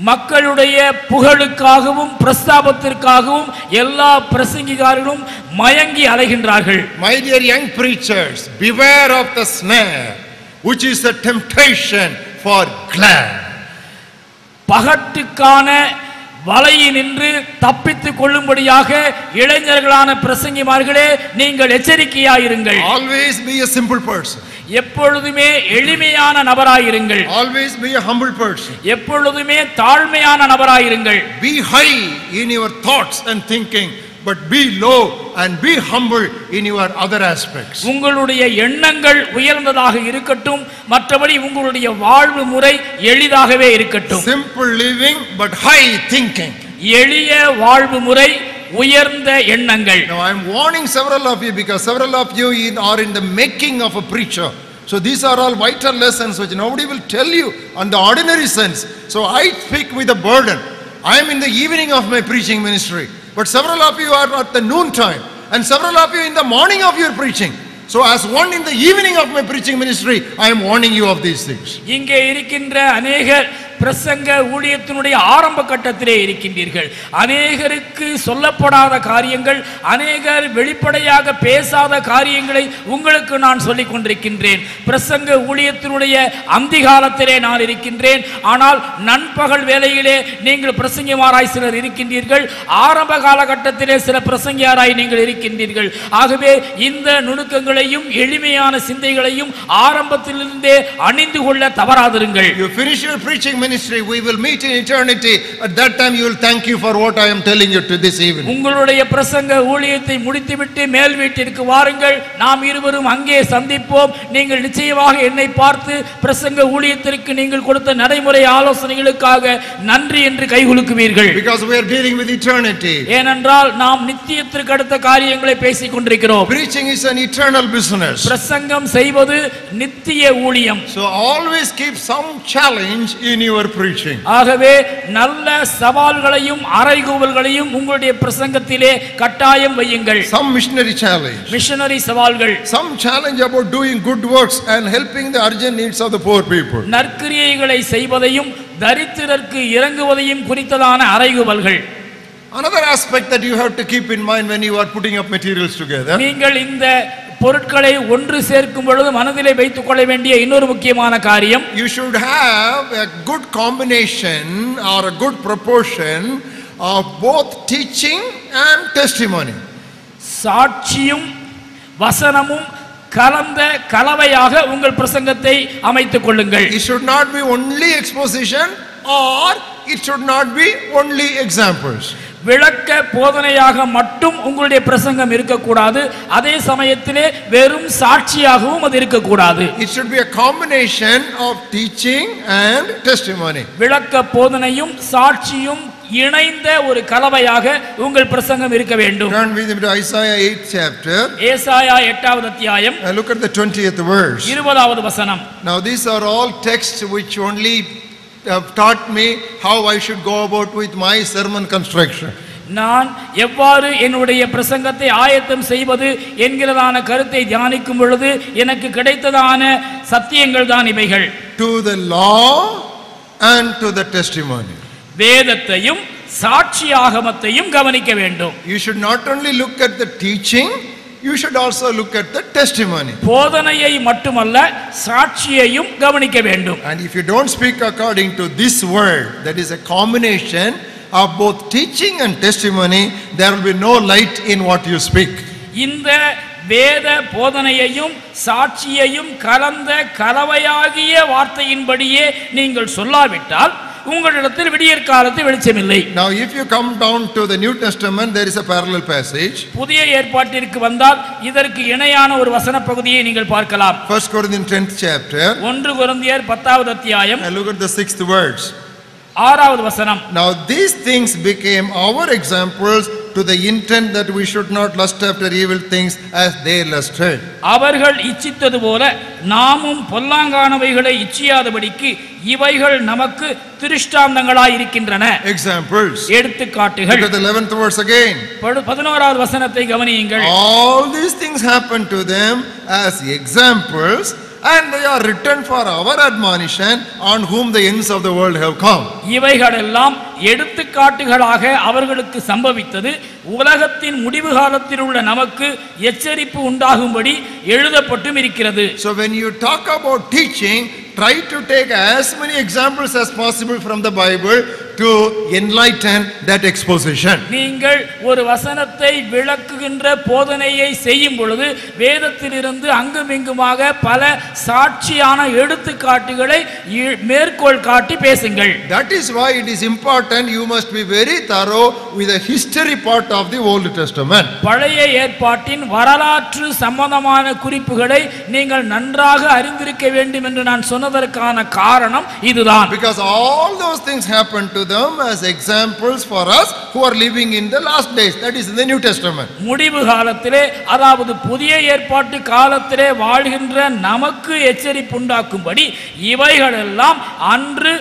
மக்களுடைய புகழுக்காகவும் பிரஸ்தாபத்திற்காகவும் எல்லா பிரசங்கிகாரர்களும் மயங்கி அலைகின்றார்கள் My dear young preachers, beware of the snare, which is a temptation for glare. பகட்டுக்கான வலையினின்று தப்பித்துக் கொள்ளும்படியாக இளைஞர்களான பிரசங்கிமார்களே நீங்கள் எச்சரிக்கையாயிருங்கள் Always be a simple person. எப்பொழுதுமே எளிமையான நபராயிருங்கள் Always be a humble person. எப்பொழுதுமே தாழ்மையான நபராயிருங்கள் Be high in your thoughts and thinking, but be low and be humble in your other aspects. உங்களுடைய எண்ணங்கள் உயர்ந்ததாக இருக்கட்டும் மற்றபடி உங்களுடைய வாழ்வு முறை எளிதாகவே இருக்கட்டும் Simple living, but high thinking. எளிய வாழ்வு முறை உயர்ந்த எண்ணங்கள் Now I am warning several of you because several of you in, are in the making of a preacher. So these are all vital lessons which nobody will tell you on the ordinary sense. So I speak with a burden. I am in the evening of my preaching ministry. But several of you are at the noon time and several of you in the morning of your preaching. So, as one in the evening of my preaching ministry, I am warning you of these things. இங்கே இருக்கின்ற அநேகர் பிரசங்க ஊழியத்தினுடைய ஆரம்ப கட்டத்திலே இருக்கின்றீர்கள். அநேகருக்கு சொல்லப்படாத காரியங்கள் அநேகர் வெளிப்படையாக பேசாத காரியங்களை உங்களுக்கு நான் சொல்லிக் கொண்டிருக்கின்றேன். பிரசங்க ஊழியத்தினுடைய அந்தி காலத்திலே நான் இருக்கின்றேன். ஆனால் நண்பகல் வேலையிலே நீங்கள் பிரசங்கிமாராய் சிலர் இருக்கின்றீர்கள். ஆரம்ப காலகட்டத்திலே சில பிரசங்கியாராய் நீங்கள் இருக்கின்றீர்கள். ஆகவே இந்த நுணுக்கங்களையும் எளிமையான சிந்தைகளையும் ஆரம்பத்திலிருந்தே அணிந்து கொள்ள தவறாதிருங்கள். You finish your preaching ministry, we will meet in eternity. At that time, you will thank you for what I am telling you to this evening. உங்களுடைய பிரசங்க ஊழியத்தை முடித்துவிட்டு மேல் வீட்டிற்கு வாருங்கள் நாம் இருவரும் அங்கே சந்திப்போம் நீங்கள் நிச்சயமாக என்னை பார்த்து பிரசங்க ஊழியத்திற்கு நீங்கள் கொடுத்த நடைமுறை ஆலோசனைகளுக்காக நன்றி என்று கைகுலுக்குவீர்கள் Because we are dealing with eternity. ஏனென்றால் நாம் நித்தியத்திற்கு அடுத்த காரியங்களை பேசிக் கொண்டிருக்கிறோம் Preaching is an eternal business. பிரசங்கம் செய்வது நித்திய ஊழியம் So always keep some challenge in your preaching. ஆகவே நல்ல சவால்களையும் அறைகூவல்களையும் உங்களுடைய பிரசங்கத்திலே கட்டாயம் வையுங்கள் Some missionary challenge. மிஷனரி சவால்கள் Some challenge about doing good works and helping the urgent needs of the poor people. நற்கிரியைகளை செய்வதையும் தரித்திரருக்கு இறங்குவதையும் குறித்ததான அறைகுவல்கள் Another aspect that you have to keep in mind when you are putting up materials together நீங்கள் இந்த பொருட்களை ஒன்று சேர்க்கும் பொழுது மனதிலே வைத்துக் கொள்ள வேண்டிய இன்னொரு முக்கியமான காரியம் you should have a good combination or a good proportion of both teaching and testimony. சாட்சியும் வசனமும் கலந்த கலவையாக உங்கள் பிரசங்கத்தை அமைத்துக் கொள்ளுங்கள் It should not be only exposition or it should not be only examples. விளக்க போதனையாக மட்டும் உங்களுடைய பிரசங்கம் இருக்கக்கூடாது. அதே சமயத்திலே வெறும் சாட்சியாகவும் அது இருக்கக்கூடாது. It should be a combination of teaching and testimony. விளக்க போதனையும் சாட்சியும் இணைந்த ஒரு கலவையாக உங்கள் பிரசங்கம் இருக்க வேண்டும். Turn with me to Isaiah 8th chapter. ஏசாயா எட்டாவது அத்தியாயம். And look at the 20th verse. இருபதாவது வசனம். Now, these are all texts which only taught me how I should go about with my sermon construction. நான் எவ்வாறு என்னுடைய பிரசங்கத்தை ஆயத்தம் செய்வது என்கிறதான கருத்தை தியானிக்கும் பொழுது எனக்கு கிடைத்ததான சத்தியங்கள் தான் இவைகள் To the law and to the testimony. வேதத்தையும் சாட்சி ஆகமத்தையும் கவனிக்க வேண்டும் You should not only look at the teaching, you should also look at the testimony. போதனையை மட்டுமல்ல சாட்சியையும் கவனிக்க வேண்டும் And if you don't speak according to this word, that is a combination of both teaching and testimony, there will be no light in what you speak. இந்த வேத போதனையையும் சாட்சியையும் கலந்த கலவையாகிய வார்த்தையின்படியே நீங்கள் சொல்லாவிட்டால் உங்களிடத்தில் விடியற் காலத்து வெளிச்சமில்லை Now, if you come down to the New Testament, there is a parallel passage. புதிய ஏற்பாட்டிற்கு வந்தால் இதற்கு இணையான ஒரு வசன பகுதியை நீங்கள் பார்க்கலாம் 1 Corinthians 10th chapter, ஒன்று கொரிந்தியர் பத்தாவது அத்தியாயம் and look at the sixth words. ஆறாவது வசனம் Now, these things became our examples to the intent that we should not lust after evil things as they lusted. அவர்கள் இச்சித்தது போல நாமும் பொல்லாங்கானவைகளை இச்சியாதபடிக்கு இவைகள் நமக்கு திருஷ்டாந்தங்களாய் இருக்கின்றன Examples. எடுத்துக்காட்டுகள் the 11th verse again. படு- பதினோராவது வசனத்தை கவனியுங்கள் All these things happened to them as examples, and they are written for our admonition, on whom the ends of the world have come. இவைகளெல்லாம் எடுத்துக்காட்டுகளாக அவர்களுக்கு சம்பவித்தது உலகத்தின் முடிவு காலத்தில் உள்ள நமக்கு எச்சரிப்பு உண்டாகும்படி எழுதப்பட்டும் இருக்கிறது So, when you talk about teaching, try to take as many examples as possible from the Bible to enlighten that exposition. நீங்கள் ஒரு வசனத்தை விளக்குகின்ற போதனையை செய்யும் பொழுது வேதத்திலிருந்து அங்குமிங்குமாக பல சாட்சியான எடுத்துக்காட்டுகளை மேற்கோள் காட்டி பேசுங்கள் That is why it is important you must be very thorough with the history part of the Old Testament. பழைய ஏற்பாட்டின் வரலாற்று சம்பந்தமான குறிப்புகளை நீங்கள் நன்றாக அறிந்திருக்க வேண்டும் என்று நான் சொன்னதற்கான காரணம் இதுதான் Because all those things happened to them as examples for us who are living in the last days. That is in the New Testament. முடிவு காலத்திலே அதாவது புதிய ஏற்பாட்டு காலத்திலே வாழ்கின்ற நமக்கு எச்சரிப்புண்டாக்கும்படி இவைகளெல்லாம் அன்று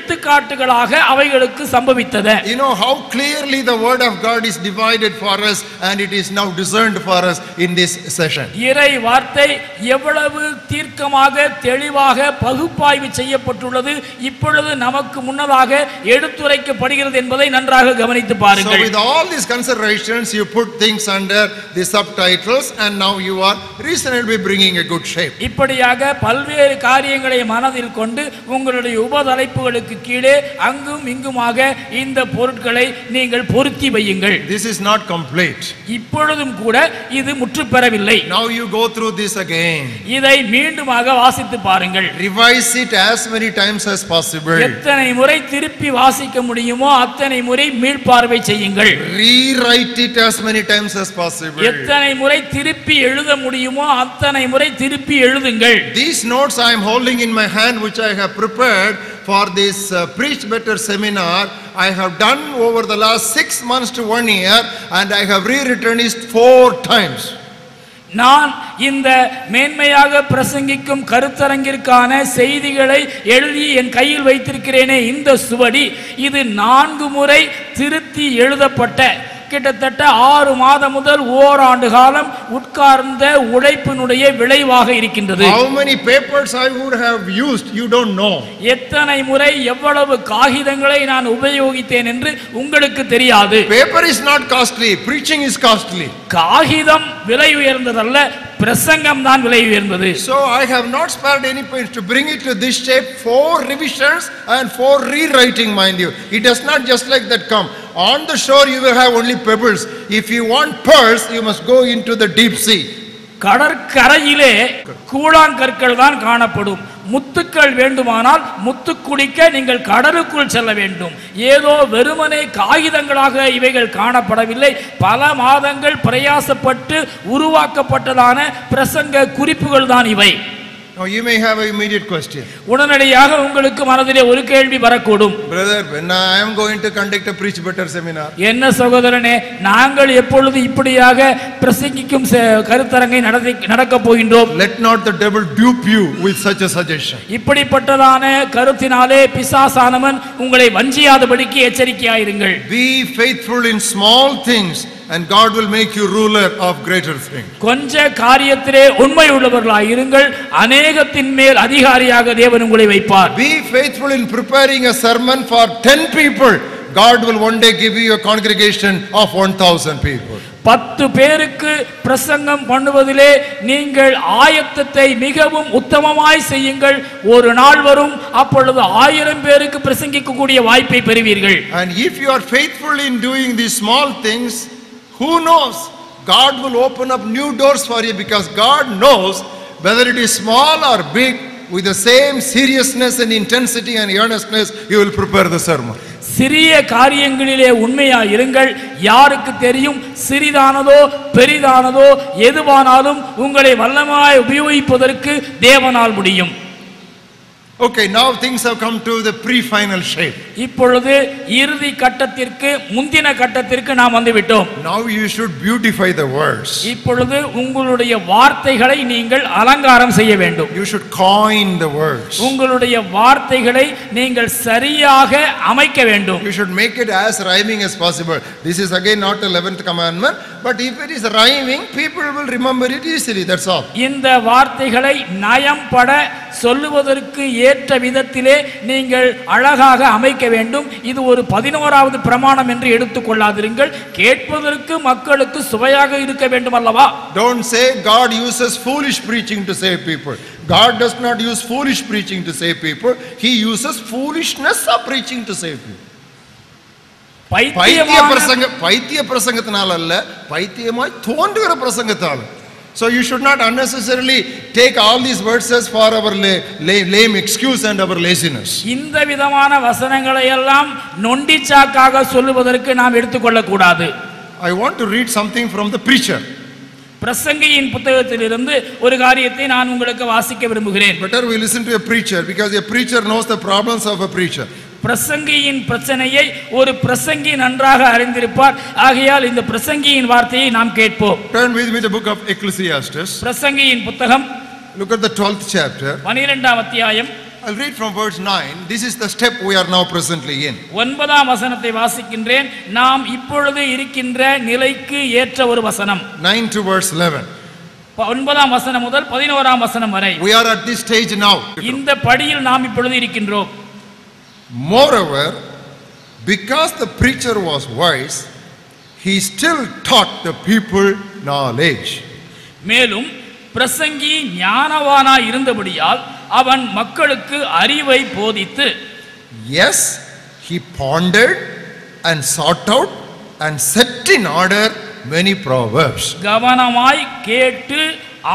எடுத்துக்காட்டுகளாக அவைகளுக்கு சம்பவித்தது You know how clearly the word of God is divided for us and it is now discerned for us in this session. இறை வார்த்தை எவ்வளவு தீர்க்கமாக தெளிவாக பகுப்பாய்வு செய்யப்பட்டுள்ளது இப்பொழுது நமக்கு முன்னதாக எடுத்துரைக்கப்படுகிறது என்பதை நன்றாக கவனித்து So பாருங்கள் with all these considerations, you put things under the subtitles and now you are reasonably bringing a good shape. இப்படியாக பல்வேறு காரியங்களை மனதில் கொண்டு உங்களுடைய உபதலைப்புகளுக்கு கீழே அங்கும் இங்குமாக இந்த பொருட்களை நீங்கள் பொருத்தி வையுங்கள் This is not complete. இப்பொழுதும் கூட இது முற்று பெறவில்லை Now you go through this again. இதை மீண்டுமாக வாசித்து பாருங்கள் Revise it as many times as possible. எத்தனை முறை திருப்பி வாசிக்க முடியுமோ அத்தனை முறை மீள்பார்வை செய்யுங்கள் Rewrite it as many times as possible. எத்தனை முறை திருப்பி எழுத முடியுமோ அத்தனை முறை திருப்பி எழுதுங்கள் These notes I am holding in my hand, which I have prepared for this uh, Preach Better seminar, I have done over the last six months to one year, and I have rewritten it four times. நான் இந்த மேன்மையாக பிரசங்கிக்கும் கருத்தரங்கிற்கான செய்திகளை எழுதி என் கையில் வைத்திருக்கிறேனே இந்த சுவடி இது நான்கு முறை திருத்தி எழுதப்பட்ட கிட்டத்தட்ட ஆறு மாதம் முதல் ஓராண்டு காலம் உட்கார்ந்த உழைப்பினுடைய விளைவாக இருக்கின்றது How many papers I would have used, you don't know. எத்தனை முறை எவ்வளவு காகிதங்களை நான் உபயோகித்தேன் என்று உங்களுக்கு தெரியாது Paper is not costly, preaching is costly. காகிதம் விலை உயர்ந்ததல்ல பிரசங்கம் தான் விலை உயர்ந்தது So I have not spared any pains to bring it to this shape, four revisions and four rewriting, mind you. It does not just like that come. On the shore you will have only pebbles. If you want pearls, you must go into the deep sea. கடற்கரையிலே கூழாங்கற்கள் தான் காணப்படும். முத்துக்கள் வேண்டுமானால் முத்து குடிக்க நீங்கள் கடலுக்குள் செல்ல வேண்டும். ஏதோ வெறுமனே காகிதங்களாக இவைகள் காணப்படவில்லை. பல மாதங்கள் பிரயாசப்பட்டு உருவாக்கப்பட்டதான பிரசங்க குறிப்புகள் தான் இவை. Now you may have an immediate question. உடனடியாக உங்களுக்கு மனதிலே ஒரு கேள்வி வரக்கூடும் Brother, when I am going to conduct a preach better seminar, என்ன சகோதரனே நாங்கள் எப்பொழுது இப்படியாக பிரசங்கிக்கும் செ- கருத்தரங்கை நடத்தி நடக்கப் போகின்றோம் let not the devil dupe you with such a suggestion. இப்படிப்பட்டதான கருத்தினாலே பிசாசானவன் உங்களை வஞ்சியாதபடிக்கு எச்சரிக்கையாயிருங்கள் Be faithful in small things and God will make you ruler of greater things. கொஞ்ச காரியத்திலே உண்மை உள்ளவர்களாய் இருங்கள் அநேகத்தின் மேல் அதிகாரியாக தேவன் உங்களை வைப்பார் Be faithful in preparing a sermon for 10 people. God will one day give you a congregation of 1000 people. பத்து பேருக்கு பிரசங்கம் பண்ணுவதிலே நீங்கள் ஆயத்தத்தை மிகவும் உத்தமமாய் செய்யுங்கள் ஒரு நாள் வரும் அப்பொழுது ஆயிரம் பேருக்கு பிரசங்கிக்கக்கூடிய வாய்ப்பை பெறுவீர்கள் And if you are faithful in doing these small things, who knows? God will open up new doors for you because God knows whether it is small or big, with the same seriousness and intensity and earnestness, you will prepare the sermon. சிறிய காரியங்களிலே உண்மையா இருங்கள் யாருக்கு தெரியும் சிறிதானதோ பெரிதானதோ எதுவானாலும் உங்களை வல்லமாய் உபயோகிப்பதற்கு தேவனால் முடியும் Okay, now things have come to the pre-final shape. இப்பொழுது இறுதி கட்டத்திற்கு முந்தின கட்டத்திற்கு நாம் வந்து விட்டோம் Now you should beautify the words. இப்பொழுது உங்களுடைய வார்த்தைகளை நீங்கள் அலங்காரம் செய்ய வேண்டும் You should coin the words. உங்களுடைய வார்த்தைகளை நீங்கள் சரியாக அமைக்க வேண்டும் You should make it as rhyming as possible. This is again not the 11th commandment, but if it is rhyming, people will remember it easily, that's all. இந்த வார்த்தைகளை நயம்பட சொல்லுவதற்கு ஏற்ற விதத்திலே நீங்கள் அழகாக அமைக்க வேண்டும் இது ஒரு பதினோராவது பிரமாணம் என்று எடுத்துக்கொள்ளாதிருங்கள் கேட்பதற்கு மக்களுக்கு சுவையாக இருக்க வேண்டும் அல்லவா Don't say God uses foolish preaching to save people. God does not use foolish preaching to save people. He uses foolishness of preaching to save people. பைத்திய பிரசங்க பைத்திய பிரசங்கத்தினால் அல்ல பைத்தியமாய் தோன்றுகிற பிரசங்கத்தால் So you should not unnecessarily take all these verses for our la- la- lame excuse and our laziness. இந்த விதமான வசனங்களை எல்லாம் நொண்டிச்சாக்காக சொல்லுவதற்கு நாம் எடுத்துக்கொள்ளக் கூடாது I want to read something from the preacher. பிரசங்கியின் புத்தகத்திலிருந்து ஒரு காரியத்தை நான் உங்களுக்கு வாசிக்க விரும்புகிறேன் Better we listen to a preacher because a preacher knows the problems of a preacher. பிரசங்கியின் பிரச்சனையை ஒரு பிரசங்கி நன்றாக அறிந்திருப்பார் ஆகையால் இந்த பிரசங்கியின் வார்த்தையை நாம் கேட்போம் Turn with me the book of Ecclesiastes. பிரசங்கியின் புத்தகம் Look at the 12th chapter. பனிரெண்டாம் அத்தியாயம் I'll read from verse 9. This is the step we are now presently in. ஒன்பதாம் வசனத்தை வாசிக்கின்றேன் நாம் இப்பொழுது இருக்கின்ற நிலைக்கு ஏற்ற ஒரு வசனம் 9 to verse 11. ப- ஒன்பதாம் வசனம் முதல் பதினோராம் வசனம் வரை We are at this stage now. இந்த படியில் நாம் இப்பொழுது இருக்கின்றோம் Moreover, because the preacher was wise, he still taught the people knowledge. மேலும் பிரசங்கி ஞானவானாய் இருந்தபடியால் அவன் மக்களுக்கு அறிவை போதித்து Yes, he pondered and sought out and set in order many proverbs. கவனமாய் கேட்டு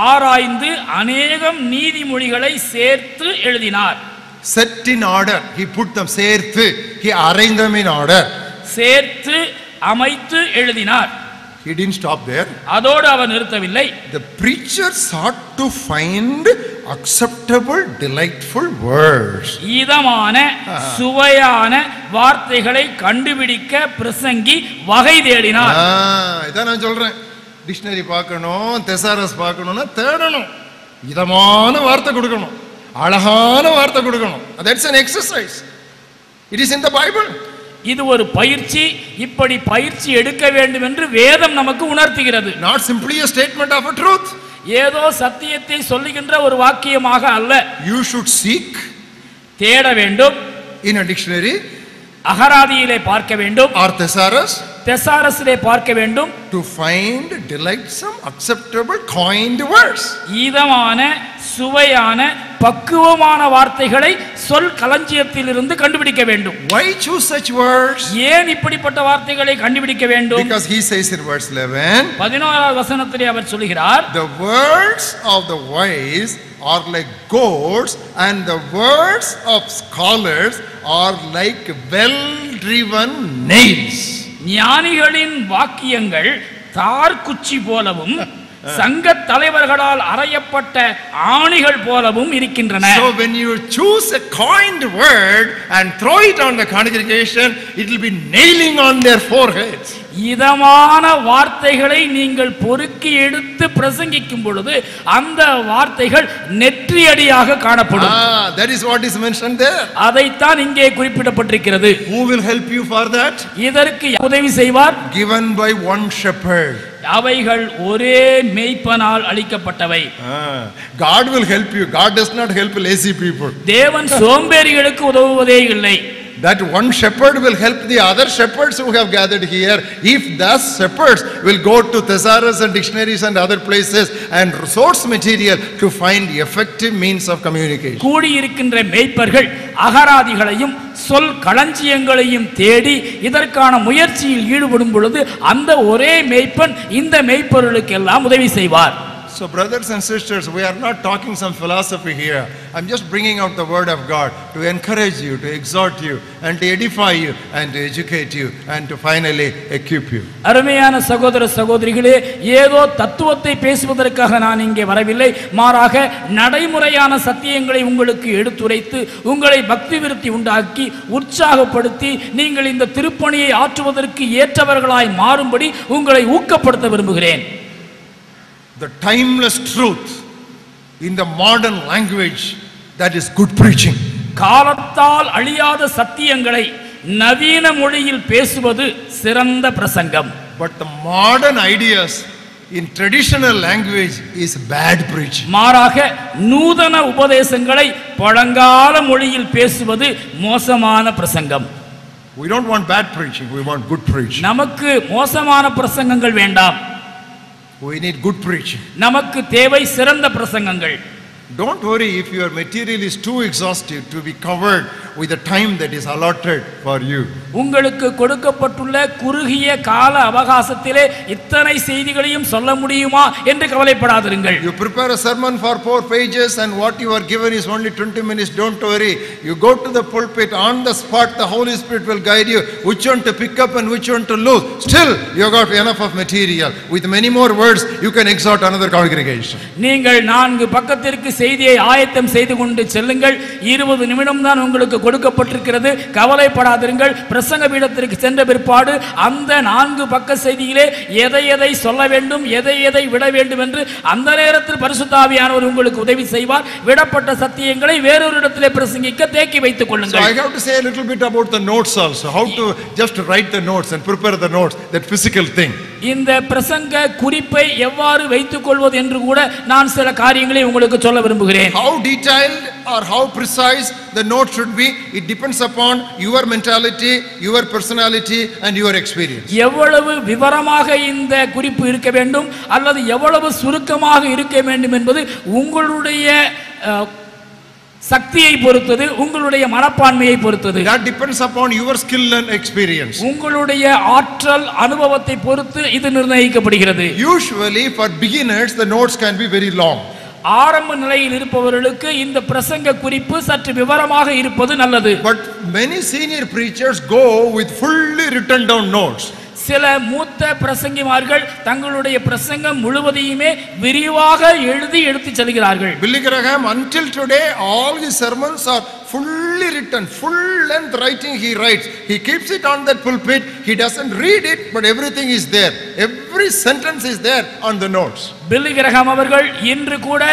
ஆராய்ந்து அநேகம் நீதிமொழிகளை சேர்த்து எழுதினார் Set in order. He put them, சேர்த்து. He arranged them in order. சேர்த்து அமைத்து எழுதினார் He didn't stop there. அதோடு அவர் நிறுத்தவில்லை The preacher sought to find acceptable, delightful words. இதமான சுவையான வார்த்தைகளை கண்டுபிடிக்க பிரசங்கி வகை தேடினார் இதான் நான் சொல்றேன் டிக்ஷனரி பார்க்கணும் தெசாரஸ் பார்க்கணும்னா தேடணும் இதமான வார்த்தை கொடுக்கணும் அழகான வார்த்தை கொடுக்கணும். That's an exercise. It is in the Bible இது ஒரு பயிற்சி இப்படி பயிற்சி எடுக்க வேண்டும் என்று வேதம் நமக்கு உணர்த்துகிறது. Not simply a statement of a truth. ஏதோ சத்தியத்தை சொல்லுகின்ற ஒரு வாக்கியமாக அல்ல. You should seek தேட வேண்டும். in a dictionary. அகராதியிலே பார்க்க வேண்டும். Or thesaurus. தெசாரஸிலே பார்க்க வேண்டும் to find delightsome acceptable coined words ஈதமான சுவையான பக்குவமான வார்த்தைகளை சொல் களஞ்சியத்திலிருந்து கண்டுபிடிக்க வேண்டும் why choose such words ஏன் இப்படிப்பட்ட வார்த்தைகளை கண்டுபிடிக்க வேண்டும் because he says in verse 11 பதினோராவது வசனத்திலே அவர் சொல்கிறார் The words of the wise are like goads, and the words of scholars are like well driven nails. ஞானிகளின் வாக்கியங்கள் தார்குச்சி போலவும் சங்க தலைவர்களால் அறையப்பட்ட ஆணிகள் போலவும் இருக்கின்றன So, when you choose a coined word and throw it on the congregation, it will be nailing on their foreheads. இதமான வார்த்தைகளை நீங்கள் பொறுக்கி எடுத்து பிரசங்கிக்கும் பொழுது அந்த வார்த்தைகள் நெற்றியடியாக காணப்படும் Ah, that is what is mentioned there. அதைத்தான் இங்கே குறிப்பிடப்பட்டிருக்கிறது Who will help you for that? இதற்கு உதவி செய்வார் Given by one shepherd. அவைகள் ஒரே மெய்ப்பனால் அளிக்கப்பட்டவை God will help you. God does not help lazy people. தேவன் சோம்பேறிகளுக்கு உதவுவதே இல்லை That one shepherd will help the other shepherds who have gathered here. If those shepherds will go to thesaurus and dictionaries and other places and source material to find effective means of communication. கூடியிருக்கின்ற மேய்ப்பர்கள் அகராதிகளையும் சொல் களஞ்சியங்களையும் தேடி இதற்கான முயற்சியில் ஈடுபடும் பொழுது அந்த ஒரே மெய்ப்பன் இந்த மெய்ப்பொருளுக்கெல்லாம் உதவி செய்வார் So, brothers and sisters, we are not talking some philosophy here. I'm just bringing out the word of God to encourage you, to exhort you, and to edify you, and to educate you, and to finally equip you. அருமையான சகோதர சகோதரிகளே ஏதோ தத்துவத்தை பேசுவதற்காக நான் இங்கே வரவில்லை மாறாக நடைமுறையான சத்தியங்களை உங்களுக்கு எடுத்துரைத்து உங்களை பக்தி விருத்தி உண்டாக்கி உற்சாகப்படுத்தி நீங்கள் இந்த திருப்பணியை ஆற்றுவதற்கு ஏற்றவர்களாய் மாறும்படி உங்களை ஊக்கப்படுத்த விரும்புகிறேன் The timeless truth in the modern language that is good preaching. காலத்தால் அழியாத சத்தியங்களை நவீன மொழியில் பேசுவது சிறந்த பிரசங்கம் But the modern ideas in traditional language is bad preaching. மாறாக நூதன உபதேசங்களை பழங்கால மொழியில் பேசுவது மோசமான பிரசங்கம் We don't want bad preaching, we want good preaching. நமக்கு மோசமான பிரசங்கங்கள் வேண்டாம் We need good preaching. நமக்கு தேவை சிறந்த பிரசங்கங்கள் Don't worry if your material is too exhaustive to be covered with the time that is allotted for you. உங்களுக்கு கொடுக்கப்பட்டுள்ள குறுகிய கால அவகாசத்திலே இத்தனை செய்திகளையும் சொல்ல முடியுமா என்று கவலைப்படாதிருங்கள் You prepare a sermon for four pages and what you are given is only 20 minutes. Don't worry. You go to the pulpit on the spot, the Holy Spirit will guide you which one to pick up and which one to lose. Still, you got enough of material. With many more words, you can exhort another congregation. நீங்கள் நான்கு பக்கத்திற்கு செய்தியை ஆயத்தம் செய்து கொண்டு செல்லுங்கள். இருபது நிமிடம் தான் உங்களுக்கு கொடுக்கப்பட்டிருக்கிறது. கவலைப்படாதிருங்கள். பிரசங்க பீடத்திற்கு சென்ற பிற்பாடு அந்த நான்கு பக்க செய்தியிலே எதை எதை சொல்ல வேண்டும் எதை எதை விட வேண்டும் என்று அந்த நேரத்தில் பரிசுத்தாவியானவர் உங்களுக்கு உதவி செய்வார். விடப்பட்ட சத்தியங்களை வேறொரு இடத்திலே பிரசங்கிக்க தேக்கி வைத்துக் கொள்ளுங்கள். Have to say a little bit about the notes also, how to just write the notes and prepare the notes, that physical thing. இந்த பிரசங்க குறிப்பை எவ்வாறு வைத்துக் கொள்வது என்று கூட நான் சில காரியங்களை உங்களுக்கு சொல்ல விரும்புகிறேன் How detailed or how precise the note should be, it depends upon your mentality, your personality and your experience. எவ்வளவு விவரமாக இந்த குறிப்பு இருக்க வேண்டும் அல்லது எவ்வளவு சுருக்கமாக இருக்க வேண்டும் என்பது உங்களுடைய சக்தியை பொறுத்தது உங்களுடைய மனப்பான்மையை பொறுத்தது That depends upon your skill and experience. உங்களுடைய ஆற்றல் அனுபவத்தை பொறுத்து இது நிர்ணயிக்கப்படுகிறது Usually for beginners, the notes can be very long. ஆரம்ப நிலையில் இருப்பவர்களுக்கு இந்த பிரசங்க குறிப்பு சற்று விவரமாக இருப்பது நல்லது But many senior preachers go with fully written down notes. சில மூத்த பிரசங்கிமார்கள் தங்களுடைய பிரசங்கம் முழுவதையுமே விரிவாக எழுதி எடுத்துச் செல்கிறார்கள் Graham, until today, all his sermons are fully written, full length writing he writes. He keeps it on that pulpit. He doesn't read it, but everything is there. Every sentence is there on the notes. பில்லி கிரகம் அவர்கள் இன்று கூட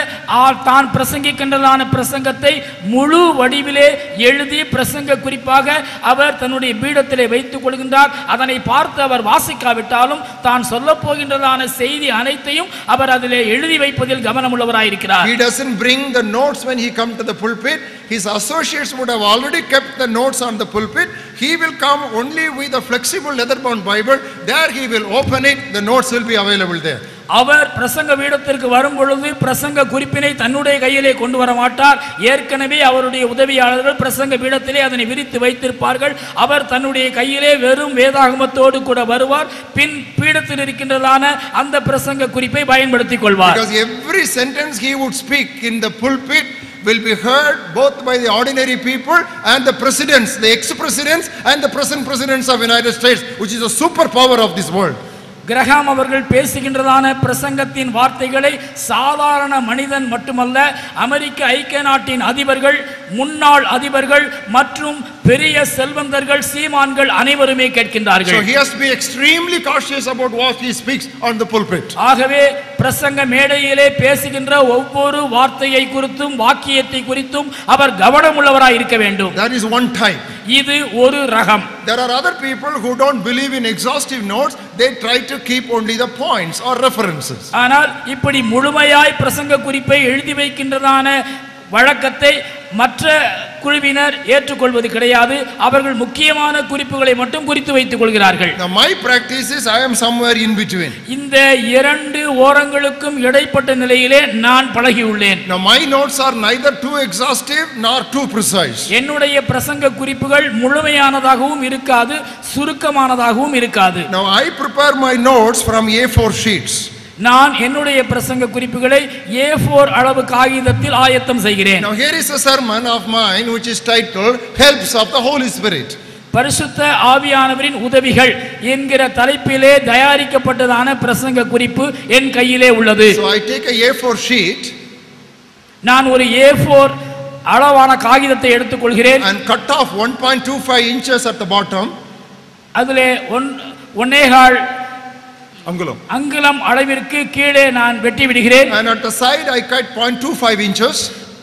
தான் பிரசங்கிக்கின்றதான பிரசங்கத்தை முழு வடிவிலே எழுதி பிரசங்க குறிப்பாக அவர் தன்னுடைய பீடத்திலே வைத்துக் கொள்கின்றார் அதனை பார்த்து அவர் வாசிக்காவிட்டாலும் தான் சொல்லப் போகின்றதான செய்தி அனைத்தையும் அவர் அதிலே எழுதி வைப்பதில் கவனமுள்ளவராயிருக்கிறார் He doesn't bring the notes when he come to the pulpit. His associates would have already kept the notes on the pulpit. He will come only with a flexible leather-bound Bible. There he will open it. The notes will be available there. அவர் பிரசங்க பீடத்திற்கு வரும் பொழுது பிரசங்க குறிப்பினை தன்னுடைய கையிலே கொண்டு வர மாட்டார் ஏற்கனவே அவருடைய உதவியாளர்கள் பிரசங்க பீடத்திலே அதனை விரித்து வைத்திருப்பார்கள் அவர் தன்னுடைய கையிலே வெறும் வேதாகமத்தோடு கூட வருவார் பின் பீடத்தில் இருக்கின்றதான அந்த பிரசங்க குறிப்பை பயன்படுத்திக் கொள்வார் Because every sentence he would speak in the pulpit will be heard both by the ordinary people and the presidents, the ex-presidents and the present presidents of United States, which is a superpower of this world. Graham அவர்கள் பேசுகின்றதான பிரசங்கத்தின் வார்த்தைகளை சாதாரண மனிதன் மட்டுமல்ல அமெரிக்க ஐக்கிய நாட்டின் அதிபர்கள் முன்னாள் அதிபர்கள் மற்றும் பெரிய செல்வந்தர்கள் சீமான்கள் அனைவருமே So கேட்கின்றார்கள் he has to be extremely cautious about what he speaks on the pulpit. ஆகவே பிரசங்க மேடையிலே பேசுகின்ற ஒவ்வொரு வார்த்தையை குறித்தும் வாக்கியத்தை குறித்தும் அவர் கவனமுள்ளவராய் இருக்க வேண்டும் That is one type. இது ஒரு ரகம் There are other people who don't believe in exhaustive notes. They try to keep only the points or references. ஆனால் இப்படி முழுமையாய் பிரசங்க குறிப்பை எழுதி வைக்கின்றதான வழக்கத்தை மற்ற குழுவினர் ஏற்றுக்கொள்வது கிடையாது அவர்கள் முக்கியமான குறிப்புகளை மட்டும் குறித்து வைத்துக் கொள்கிறார்கள் my practice is I am somewhere in between. இந்த இரண்டு ஓரங்களுக்கும் இடைப்பட்ட நிலையிலே நான் பழகியுள்ளேன் my notes are neither too exhaustive nor too precise. என்னுடைய பிரசங்க குறிப்புகள் முழுமையானதாகவும் இருக்காது சுருக்கமானதாகவும் இருக்காது Now I prepare my notes from A4 sheets. நான் என்னுடைய பிரசங்க குறிப்புகளை ஏ ஃபோர் அளவு காகிதத்தில் ஆயத்தம் செய்கிறேன் Now here is a sermon of mine which is titled Helps of the Holy Spirit. பரிசுத்த ஆவியானவரின் உதவிகள் என்கிற தலைப்பிலே தயாரிக்கப்பட்டதான பிரசங்க குறிப்பு என் கையிலே உள்ளது So I take a A4 sheet நான் ஒரு ஏ ஃபோர் அளவான காகிதத்தை எடுத்துக்கொள்கிறேன் and cut off 1.25 inches at the bottom. அதிலே ஒன் ஒன்னேகால் Angulam. அங்குலம் அளவிற்கு கீழே நான் வெட்டி விடுகிறேன் And at the side I cut 0.25 inches.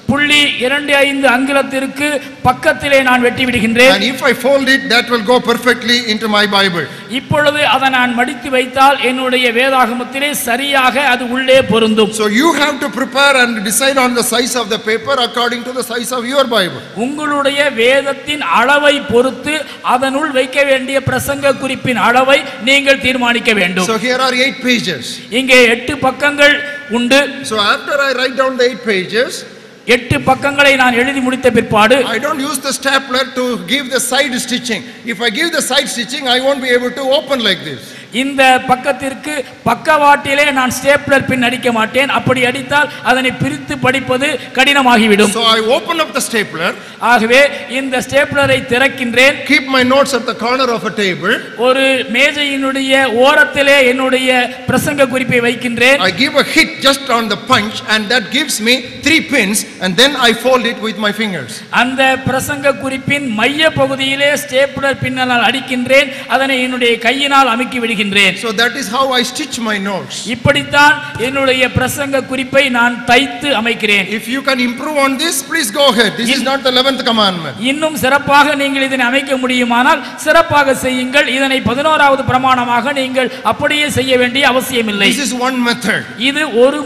புள்ளி இரண்டு ஐந்து அங்குலத்திற்கு பக்கத்திலே நான் வெட்டி விடுகின்றேன் And if I fold it, that will go perfectly into my Bible. இப்பொழுது அதை நான் மடித்து வைத்தால் என்னுடைய வேதாகமத்திலே சரியாக அது உள்ளே பொருந்தும் So you have to prepare and decide on the size of the paper according to the size of your Bible. உங்களுடைய வேதத்தின் அளவை பொறுத்து அதனுள் வைக்க வேண்டிய பிரசங்க குறிப்பின் அளவை நீங்கள் தீர்மானிக்க வேண்டும் So here are eight pages. இங்கே எட்டு பக்கங்கள் உண்டு So after I write down the eight pages, எட்டு பக்கங்களை நான் எழுதி முடித்த பிற்பாடு I don't use the stapler to give the side stitching. If I give the side stitching, I won't be able to open like this. இந்த பக்கத்திற்கு பக்கவாட்டிலே நான் stapler பின் அடிக்க மாட்டேன். அப்படி அடித்தால் அதனை பிரித்து படிப்பது கடினமாகிவிடும். So I open up the stapler, ஆகவே இந்த ஸ்டேப்லரை திறக்கின்றேன். Keep my notes at the corner of a table. ஒரு மேஜையினுடைய ஓரத்திலே என்னுடைய பிரசங்க குறிப்பை வைக்கின்றேன். I give a hit just on the punch, and that gives me three pins, and then I fold it with my fingers. அந்த பிரசங்க குறிப்பின் மைய பகுதியிலே ஸ்டேப்லர் பின்னால் அடிக்கின்றேன். அதனை என்னுடைய கையினால் அமுக்கி விடுகின்றேன் So that is how I stitch my notes. இப்படித்தான் என்னுடைய பிரசங்க குறிப்பை நான் தைத்து அமைக்கிறேன் If you can improve on this, please go ahead. This is not the 11th commandment. இன்னும் சிறப்பாக நீங்கள் இதனை அமைக்க முடியுமானால் சிறப்பாக செய்யுங்கள் இதனை பதினோராவது பிரமாணமாக நீங்கள் அப்படியே செய்ய வேண்டிய அவசியமில்லை This is one method. இது ஒரு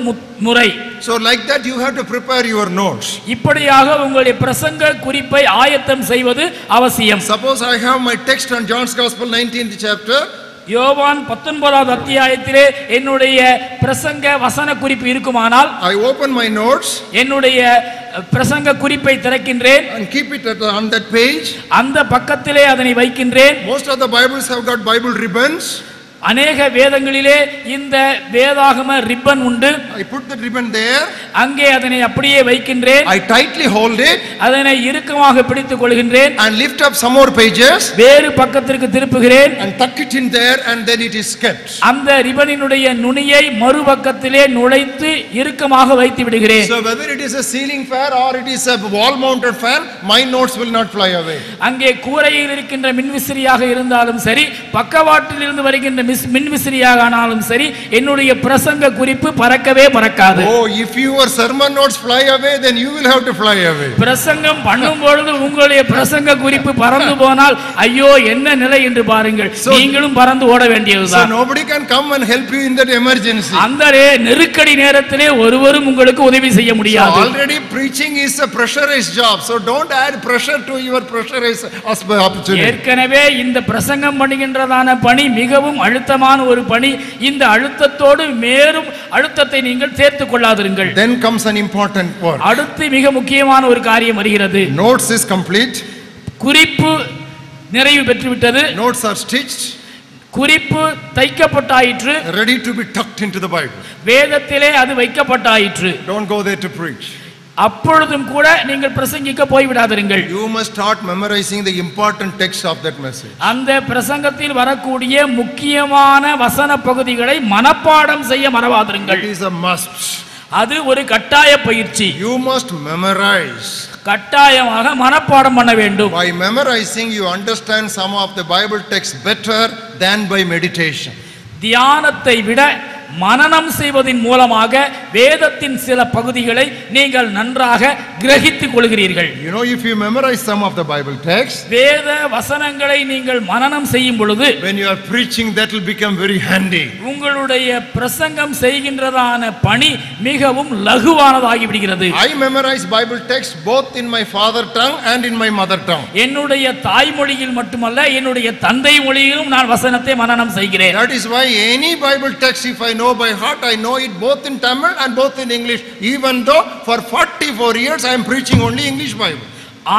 முறை So, like that, you have to prepare your notes. இப்படியாக உங்களுடைய பிரசங்க குறிப்பை ஆயத்தம் செய்வது அவசியம் Suppose I have my text on John's Gospel, 19th chapter. யோவான் பத்தொன்பதாவது அத்தியாயத்திலே என்னுடைய பிரசங்க வசன குறிப்பு இருக்குமானால் I open my notes என்னுடைய பிரசங்க குறிப்பை திறக்கின்றேன் and keep it at, on that page. அந்த பக்கத்திலே அதனை வைக்கின்றேன் Most of the Bibles have got Bible ribbons. அநேக வேதங்களிலே இந்த வேதாகம ரிப்பன் உண்டு. I put the ribbon there. அங்கே அதனை அப்படியே வைக்கின்றேன். I tightly hold it. அதனை இறுக்கமாக பிடித்துக் கொள்கின்றேன். And lift up some more pages. வேறு பக்கத்திற்கு திருப்புகிறேன். And tuck it in there, and then it is kept. அந்த ரிபனினுடைய நுனியை மறுபக்கத்திலே நுழைத்து இறுக்கமாக வைத்து விடுகிறேன். So, whether it is a ceiling fan or it is a wall mounted fan, my notes will not fly away. அங்கே கூரையில் இருக்கின்ற மின்விசிறியாக இருந்தாலும் சரி பக்கவாட்டில் இருந்து வருகின்ற மிஸ் மின்விசிறியாக ஆனாலும் சரி என்னுடைய பிரசங்க குறிப்பு பறக்கவே பறக்காது Oh, if your sermon notes fly away, then you will have to fly away. பிரசங்கம் பண்ணும் பொழுது உங்களுடைய பிரசங்க குறிப்பு பறந்து போனால் ஐயோ என்ன நிலை என்று பாருங்கள் So- நீங்களும் பறந்து ஓட So, வேண்டியதுதான் nobody can come and help you in that emergency. அந்த நெருக்கடி நேரத்திலே ஒருவரும் உங்களுக்கு உதவி செய்ய So முடியாது already preaching is a pressurized job. So don't add pressure to your pressurized opportunity. ஏற்கனவே இந்த பிரசங்கம் பண்ணுகின்றதான பணி மிகவும் அழுத்தமான ஒரு பணி இந்த அழுத்தத்தோடு மேலும் அழுத்தத்தை நீங்கள் சேர்த்துக் கொள்ளாதிருங்கள் Then comes an important word. அடுத்து மிக முக்கியமான ஒரு காரியம் வருகிறது Notes is complete. குறிப்பு நிறைவு பெற்றுவிட்டது Notes are stitched, குறிப்பு தைக்கப்பட்டாயிற்று ready to be tucked into the Bible. வேதத்திலே அது வைக்கப்பட்டாயிற்று Don't go there to preach. அப்பொழுதும் கூட நீங்கள் பிரசங்கிக்க போய்விடாதிருங்கள் You must start memorizing the important text of that message. அந்த பிரசங்கத்தில் வரக்கூடிய முக்கியமான வசன பகுதிகளை மனப்பாடம் செய்ய மறவாதிருங்கள் It is a must. அது ஒரு கட்டாய பயிற்சி You must memorize. கட்டாயமாக மனப்பாடம் பண்ண வேண்டும் By memorizing, you understand some of the Bible text better than by meditation. தியானத்தை விட மனனம் செய்வதின் மூலமாக வேதத்தின் சில பகுதிகளை நீங்கள் நன்றாக கிரகித்துக் கொள்கிறீர்கள் You know, if you memorize some of the Bible text, வேத வசனங்களை நீங்கள் மனனம் செய்யும் பொழுது when you are preaching, that will become very handy. உங்களுடைய பிரசங்கம் செய்கின்றதான பணி மிகவும் லகுவானதாகி விடுகிறது I memorize Bible text both in my father tongue and in my mother tongue. என்னுடைய தாய்மொழியில் மட்டுமல்ல என்னுடைய தந்தை மொழியிலும் நான் வசனத்தை மனனம் செய்கிறேன் That is why any Bible text, if I know by heart, I know it both in Tamil and both in English. Even though for 44 years I am preaching only English Bible.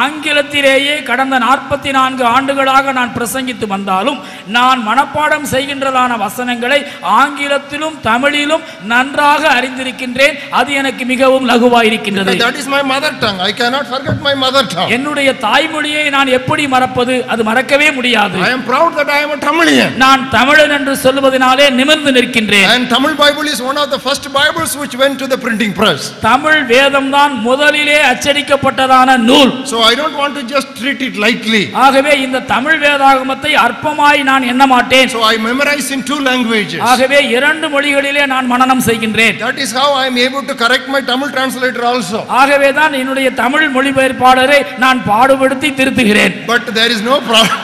ஆங்கிலத்திலேயே கடந்த நாற்பத்தி நான்கு ஆண்டுகளாக நான் பிரசங்கித்து வந்தாலும் நான் மனப்பாடம் செய்கின்றதான வசனங்களை ஆங்கிலத்திலும் தமிழிலும் நன்றாக அறிந்திருக்கின்றேன் அது எனக்கு மிகவும் லகுவாயிருக்கின்றது That is my mother tongue. I cannot forget my mother tongue. என்னுடைய தாய்மொழியை நான் எப்படி மறப்பது அது மறக்கவே முடியாது I am proud that I am a Tamilian. நான் தமிழன் என்று சொல்லுவதனாலே நிமிர்ந்து நிற்கின்றேன் And Tamil Bible is one of the first Bibles which went to the printing press. Tamil வேதம் தான் முதலிலே அச்சடிக்கப்பட்டதான நூல் So I don't want to just treat it lightly. ஆகவே இந்த தமிழ் வேதாகமத்தை அற்பமாய் நான் எண்ண மாட்டேன் So I memorize in two languages. ஆகவே இரண்டு மொழிகளிலே நான் மனனம் செய்கின்றேன் That is how I am able to correct my Tamil translator also. ஆகவே தான் என்னுடைய தமிழ் மொழிபெயர்ப்பாளரை நான் பாடுபடுத்தி திருத்துகிறேன் But there is no problem.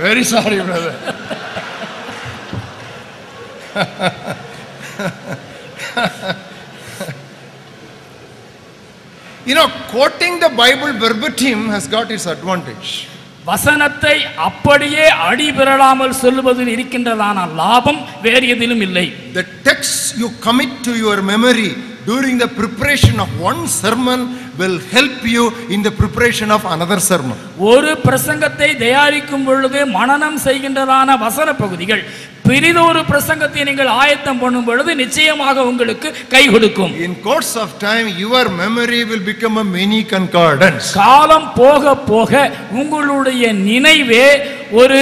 Very sorry, brother. You know, quoting the Bible verbatim has got its advantage. வசனத்தை அப்படியே அடிபெறலாமல் சொல்லுவதில் இருக்கின்றதான லாபம் வேறு எதிலும் இல்லை The text you commit to your memory during the preparation of one sermon will help you in the preparation of another sermon. ஒரு பிரசங்கத்தை தயாரிக்கும் பொழுது மனனம் செய்கின்றதான வசன பகுதிகள் பிரிதொரு பிரசங்கத்தை நீங்கள் ஆயத்தம் பண்ணும் பொழுது நிச்சயமாக உங்களுக்கு கை கொடுக்கும் In course of time, your memory will become a mini concordance. காலம் போக போக உங்களுடைய நினைவே ஒரு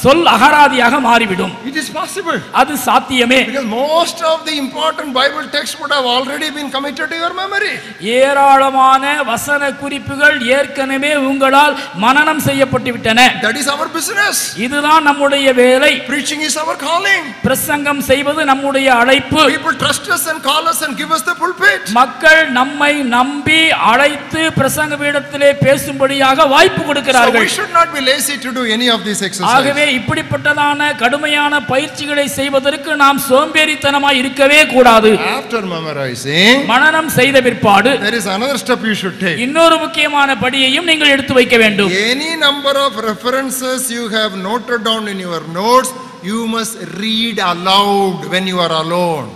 சொல் அகராதியாக மாறிவிடும் It is possible. அது சாத்தியமே Because most of the important Bible texts would have already been committed to your memory. ஏராளமான வசன குறிப்புகள் ஏற்கனவே உங்களால் மனனம் செய்யப்பட்டு விட்டன That is our business. இதுதான் நம்முடைய வேலை Preaching is our calling. பிரசங்கம் செய்வது நம்முடைய அழைப்பு People trust us and call us and give us the pulpit. மக்கள் நம்மை நம்பி அழைத்து பிரசங்க பீடத்திலே பேசும்படியாக வாய்ப்பு So கொடுக்கிறார்கள் we should not be lazy to do any of these exercises. ஆகவே இப்படிப்பட்டதான கடுமையான பயிற்சிகளை செய்வதற்கு நாம் சோம்பேறித்தனமாய் இருக்கவே கூடாது After memorizing, மனனம் செய்த பிற்பாடு there is another step you should take. இன்னொரு முக்கியமான படியையும் நீங்கள் எடுத்து வைக்க வேண்டும் Any number of references you have noted down in your notes, you must read aloud when you are alone.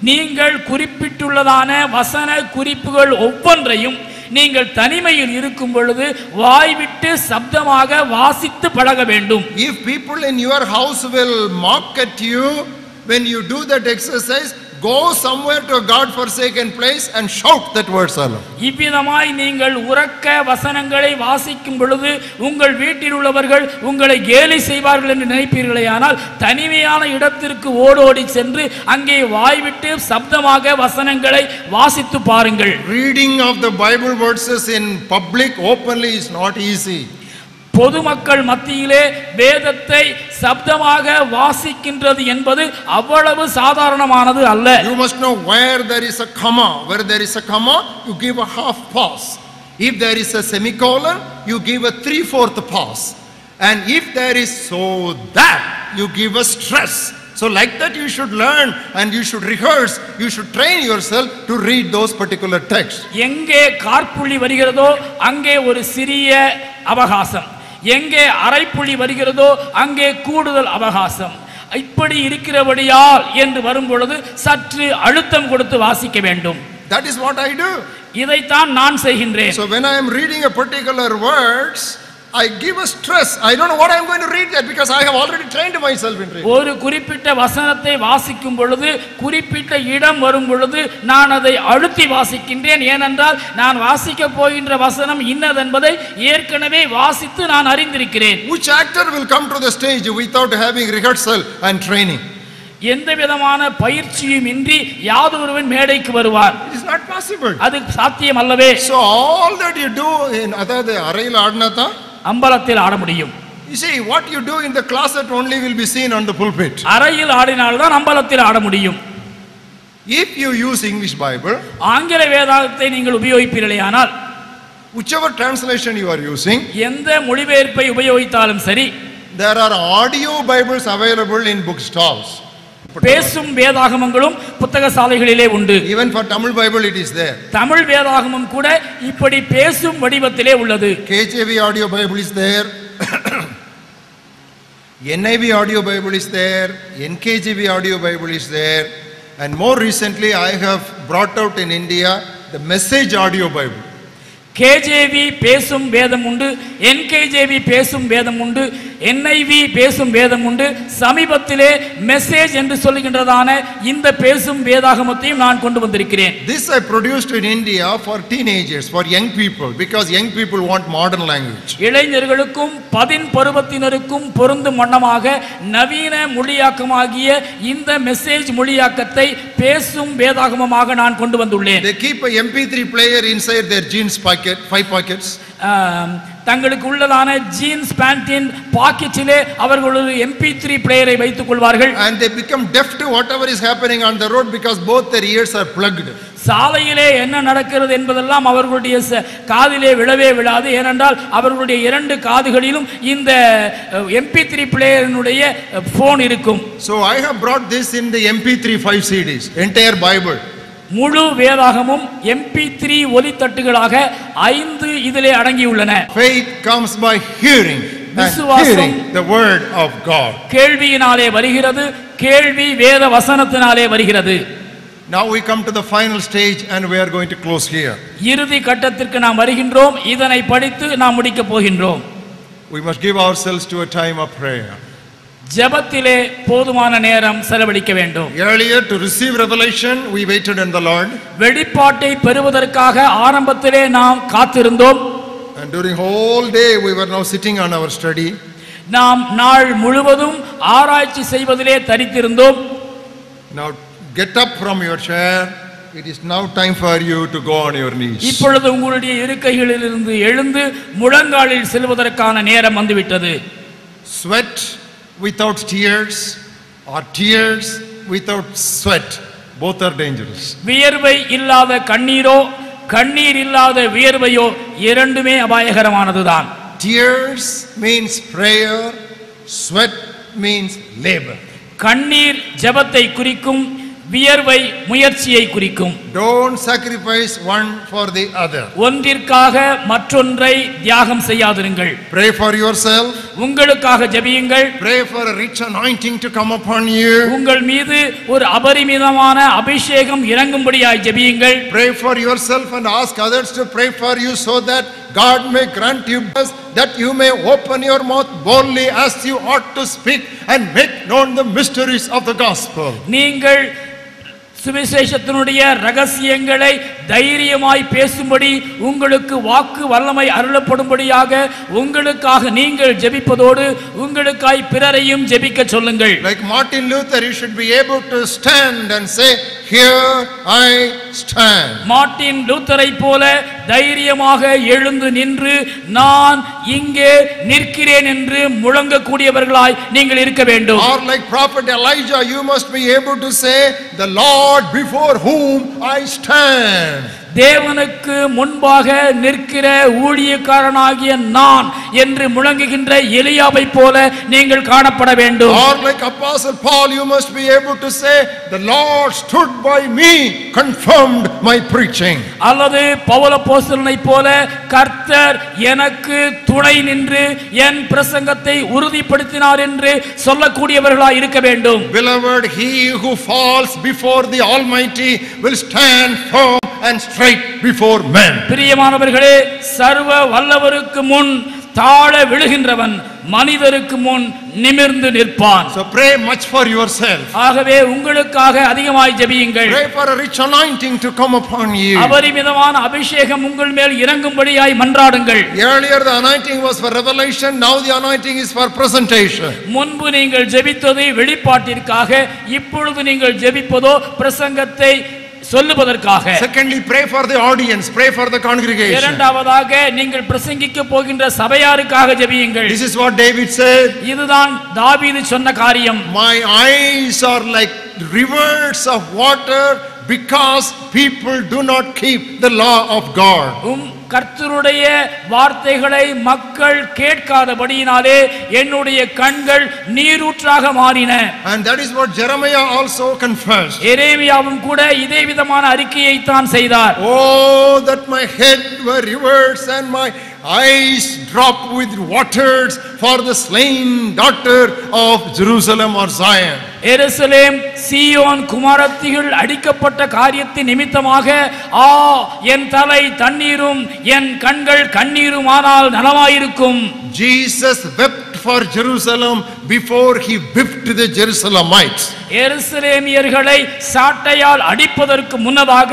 நீங்கள் குறிப்பிட்டுள்ளதான வசன குறிப்புகள் ஒவ்வொன்றையும் நீங்கள் தனிமையில் இருக்கும் பொழுது வாய்விட்டு சப்தமாக வாசித்து பழக வேண்டும் If people in your house will mock at you when you do that exercise, go somewhere to a God forsaken place and shout that verse aloud. இவ்விதமாய் நீங்கள் உறக்க வசனங்களை வாசிக்கும் பொழுது உங்கள் வீட்டில் உள்ளவர்கள் உங்களை கேலி செய்வார்கள் என்று நினைப்பீர்களேயானால் தனிமையான இடத்திற்கு ஓடோடி சென்று அங்கே வாய்விட்டு சப்தமாக வசனங்களை வாசித்து பாருங்கள் Reading of the Bible verses in public openly is not easy. பொதுமக்கள் மத்தியிலே வேதத்தை சப்தமாக வாசிக்கின்றது என்பது அவ்வளவு சாதாரணமானது அல்ல You must know where there is a comma. Where there is a comma, you give a half pause. If there is a semicolon, you give a three-fourth pause. And if there is so that, you give a stress. So like that you should learn and you should rehearse, you should train yourself to read those particular texts. எங்கே காற்புள்ளி வருகிறதோ அங்கே ஒரு சிறிய அவகாசம் எங்கே அரைப்புள்ளி வருகிறதோ அங்கே கூடுதல் அவகாசம். இப்படி இருக்கிறபடியால் என்று வரும் பொழுது சற்று அழுத்தம் கொடுத்து வாசிக்க வேண்டும். That is what I do. இதைத்தான் நான் செய்கின்றேன். So when I am reading a particular words, I give a stress. I don't know what I'm going to read that because I have already trained myself in reading. ஒரு குறிப்பிட்ட வசனத்தை வாசிக்கும் பொழுது குறிப்பிட்ட இடம் வரும் பொழுது நான் அதை அழுத்தி வாசிக்கின்றேன் ஏனென்றால் நான் வாசிக்க போகின்ற வசனம் இன்னதென்பதை ஏற்கனவே வாசித்து நான் அறிந்திருக்கிறேன் Which actor will come to the stage without having rehearsal and training? எந்த விதமான பயிற்சியும் இன்றி யாதொருவன் மேடைக்கு வருவார் is not possible. அது சாத்தியம் அல்லவே all that you do in அதாவது அறையில் ஆடினாதான் அம்பலத்தில் ஆட முடியும் you see what you do in the closet only will be seen on the pulpit. அறையில் ஆடினால்தான் அம்பலத்தில் ஆட முடியும் If you use English Bible, ஆங்கில வேதாகத்தை நீங்கள் உபயோகிப்பீர்களேயானால் whichever translation you are using, எந்த மொழிபெயர்ப்பை உபயோகித்தாலும் சரி there are audio Bibles available in bookstores. பேசும் வேதாகமங்களும் புத்தக சாலைகளிலே உண்டு Even for Tamil Bible it is there. Tamil வேதாகமம் கூட இப்படி பேசும் வடிவத்திலே உள்ளது KJV audio Bible is there. NIV audio Bible is there. NKJV audio Bible is there. And more recently, I have brought out in India the message audio Bible. KJV பேசும் வேதம் உண்டு NKJV பேசும் வேதம் உண்டு என்ஐவி பேசும் வேதம் உண்டு. சமீபத்திலே மெசேஜ் என்று சொல்லுகின்றதான இந்த பேசும் வேதாகமத்தையும் நான் கொண்டு வந்திருக்கிறேன். This I produced in India for teenagers, for young people, because young people want modern language. இளைஞர்களுக்கும் பதின் பருவத்தினருக்கும் பொருந்தும் வண்ணமாக நவீன மொழியாக்கமாகிய இந்த மெசேஜ் மொழியாக்கத்தை பேசும் வேதாகமமாக நான் கொண்டு வந்துள்ளேன். They keep a MP3 player inside their jeans pocket, five pockets. ஆம், தங்களுக்கு உள்ளதான ஜீன்ஸ் பேண்டின் பாக்கெட்டிலே அவர்கள் ஒரு எம்பி த்ரீ பிளேயரை வைத்துக் கொள்வார்கள் And they become deaf to whatever is happening on the road because both their ears are plugged. சாலையிலே என்ன நடக்கிறது என்பதெல்லாம் அவர்களுடைய காதிலே விழவே விழாது ஏனென்றால் அவர்களுடைய இரண்டு காதுகளிலும் இந்த எம்பி த்ரீ பிளேயரினுடைய போன் இருக்கும் So I have brought this in the MP3 5 CDs, entire Bible. முழு வேதாகமும் எம்பி த்ரீ ஒலித்தட்டுகளாக ஐந்து இதிலே அடங்கியுள்ளன Faith comes by hearing and விசுவாசம். hearing the word of God. கேள்வியினாலே வருகிறது கேள்வி வேத வசனத்தினாலே வருகிறது Now we come to the final stage and we are going to close here. இறுதி கட்டத்திற்கு நாம் வருகின்றோம் இதனை படித்து நாம் முடிக்கப் போகின்றோம் We must give ourselves to a time of prayer. ஜெபத்திலே போதுமான நேரம் செலவழிக்க வேண்டும் Earlier, to receive revelation, we waited on the Lord. வெளிப்பாட்டை பெறுவதற்காக ஆரம்பத்திலே நாம் காத்திருந்தோம் And during whole day, we were now sitting on our study. நாம் நாள் முழுவதும் ஆராய்ச்சி செய்வதிலே தரித்திருந்தோம் Now get up from your chair. It is now time for you to go on your knees. இப்பொழுது உங்களுடைய இருக்கைகளிலிருந்து எழுந்து முழங்காலில் செல்வதற்கான நேரம் வந்துவிட்டது Sweat without tears or tears without sweat. Both are dangerous. வியர்வை இல்லாத கண்ணீரோ கண்ணீர் இல்லாத வியர்வையோ இரண்டுமே அபாயகரமானதுதான் Tears means prayer, sweat means labor. கண்ணீர் ஜெபத்தை குறிக்கும் வியர்வை முயற்சியை குறிக்கும் Don't sacrifice one for the other. ஒன்றிற்காக மற்றொன்றை தியாகம் செய்யாதிருங்கள் Pray for yourself. உங்களுக்காக ஜெபியுங்கள் Pray for a rich anointing to come upon you. உங்கள் மீது ஒரு அபரிமிதமான அபிஷேகம் இறங்கும்படியாய் ஜெபியுங்கள் Pray for yourself and ask others to pray for you so that God may grant you bless, that you may open your mouth boldly as you ought to speak and make known the mysteries of the gospel. நீங்கள் சுவிசேஷத்தினுடைய ரகசியங்களை தைரியமாய் பேசும்படி உங்களுக்கு வாக்கு வல்லமை அருளப்படும்படியாக உங்களுக்காக நீங்கள் ஜெபிப்பதோடு உங்களுக்காய் பிறரையும் ஜெபிக்க சொல்லுங்கள் Like Martin Luther, you should be able to stand and say, Here I stand. Martin லூத்தரை போல தைரியமாக எழுந்து நின்று நான் இங்கே நிற்கிறேன் என்று முழங்கக்கூடியவர்களாய் நீங்கள் இருக்க வேண்டும் Or like Prophet Elijah, you must be able to say, The Lord before whom I stand. தேவனுக்கு முன்பாக நிற்கிற ஊழியக்காரனாகிய நான் என்று முழங்குகின்ற எலியாவை போல நீங்கள் காணப்பட வேண்டும் Or like Apostle Paul, you must be able to say, The Lord stood by me, confirmed my preaching. அல்லது பவுலப்போஸ்தலனை போல கர்த்தர் எனக்கு துணை நின்று என் பிரசங்கத்தை உறுதிப்படுத்தினார் என்று சொல்லக்கூடியவர்களாய் இருக்க வேண்டும் Beloved, he who falls before the Almighty will stand firm and straight before men. பிரியமானவர்களே சர்வ வல்லவருக்கு முன் தாழ விழுகின்றவன் மனிதருக்கு முன் நிமிர்ந்து நிற்பான் So pray much for yourself. ஆகவே உங்களுக்காக அதிகமாய் ஜெபியுங்கள் Pray for a rich anointing to come upon you. அபரிமிதமான அபிஷேகம் உங்கள் மேல் இறங்கும்படியாய் மன்றாடுங்கள் Earlier the anointing was for revelation, now the anointing is for presentation. முன்பு நீங்கள் ஜெபித்தது வெளிப்பாட்டிற்காக இப்பொழுது நீங்கள் ஜெபிப்பதோ பிரசங்கத்தை சொல்லுவதற்காக Secondly, pray for the audience, pray for the congregation. இரண்டாவதாக நீங்கள் பிரசங்கிக்க போகின்ற சபையாருக்காக ஜெபியுங்கள் This is what David said. இதுதான் தாவீது சொன்ன காரியம் My eyes are like rivers of water because people do not keep the law of God. கர்த்தருடைய வார்த்தைகளை மக்கள் கேட்காதபடியினாலே என்னுடைய கண்கள் நீரூற்றாக மாறின And that is what Jeremiah also confessed. எரேமியாவும் கூட இதே விதமான அறிக்கையை தான் செய்தார் Oh, that my head were rivers and my eyes dropped with waters for the slain daughter of Jerusalem or Zion. எருசலேம் சீயோன் குமாரத்திகள் அடிக்கப்பட்ட காரியத்தின் நிமித்தமாக ஆ என் தலை தண்ணீரும் என் கண்கள் கண்ணீருமானால் நலமாயிருக்கும் Jesus wept for Jerusalem before he whipped the Jerusalemites. எருசலேமியர்களை சாட்டையால் அடிப்பதற்கு முன்னதாக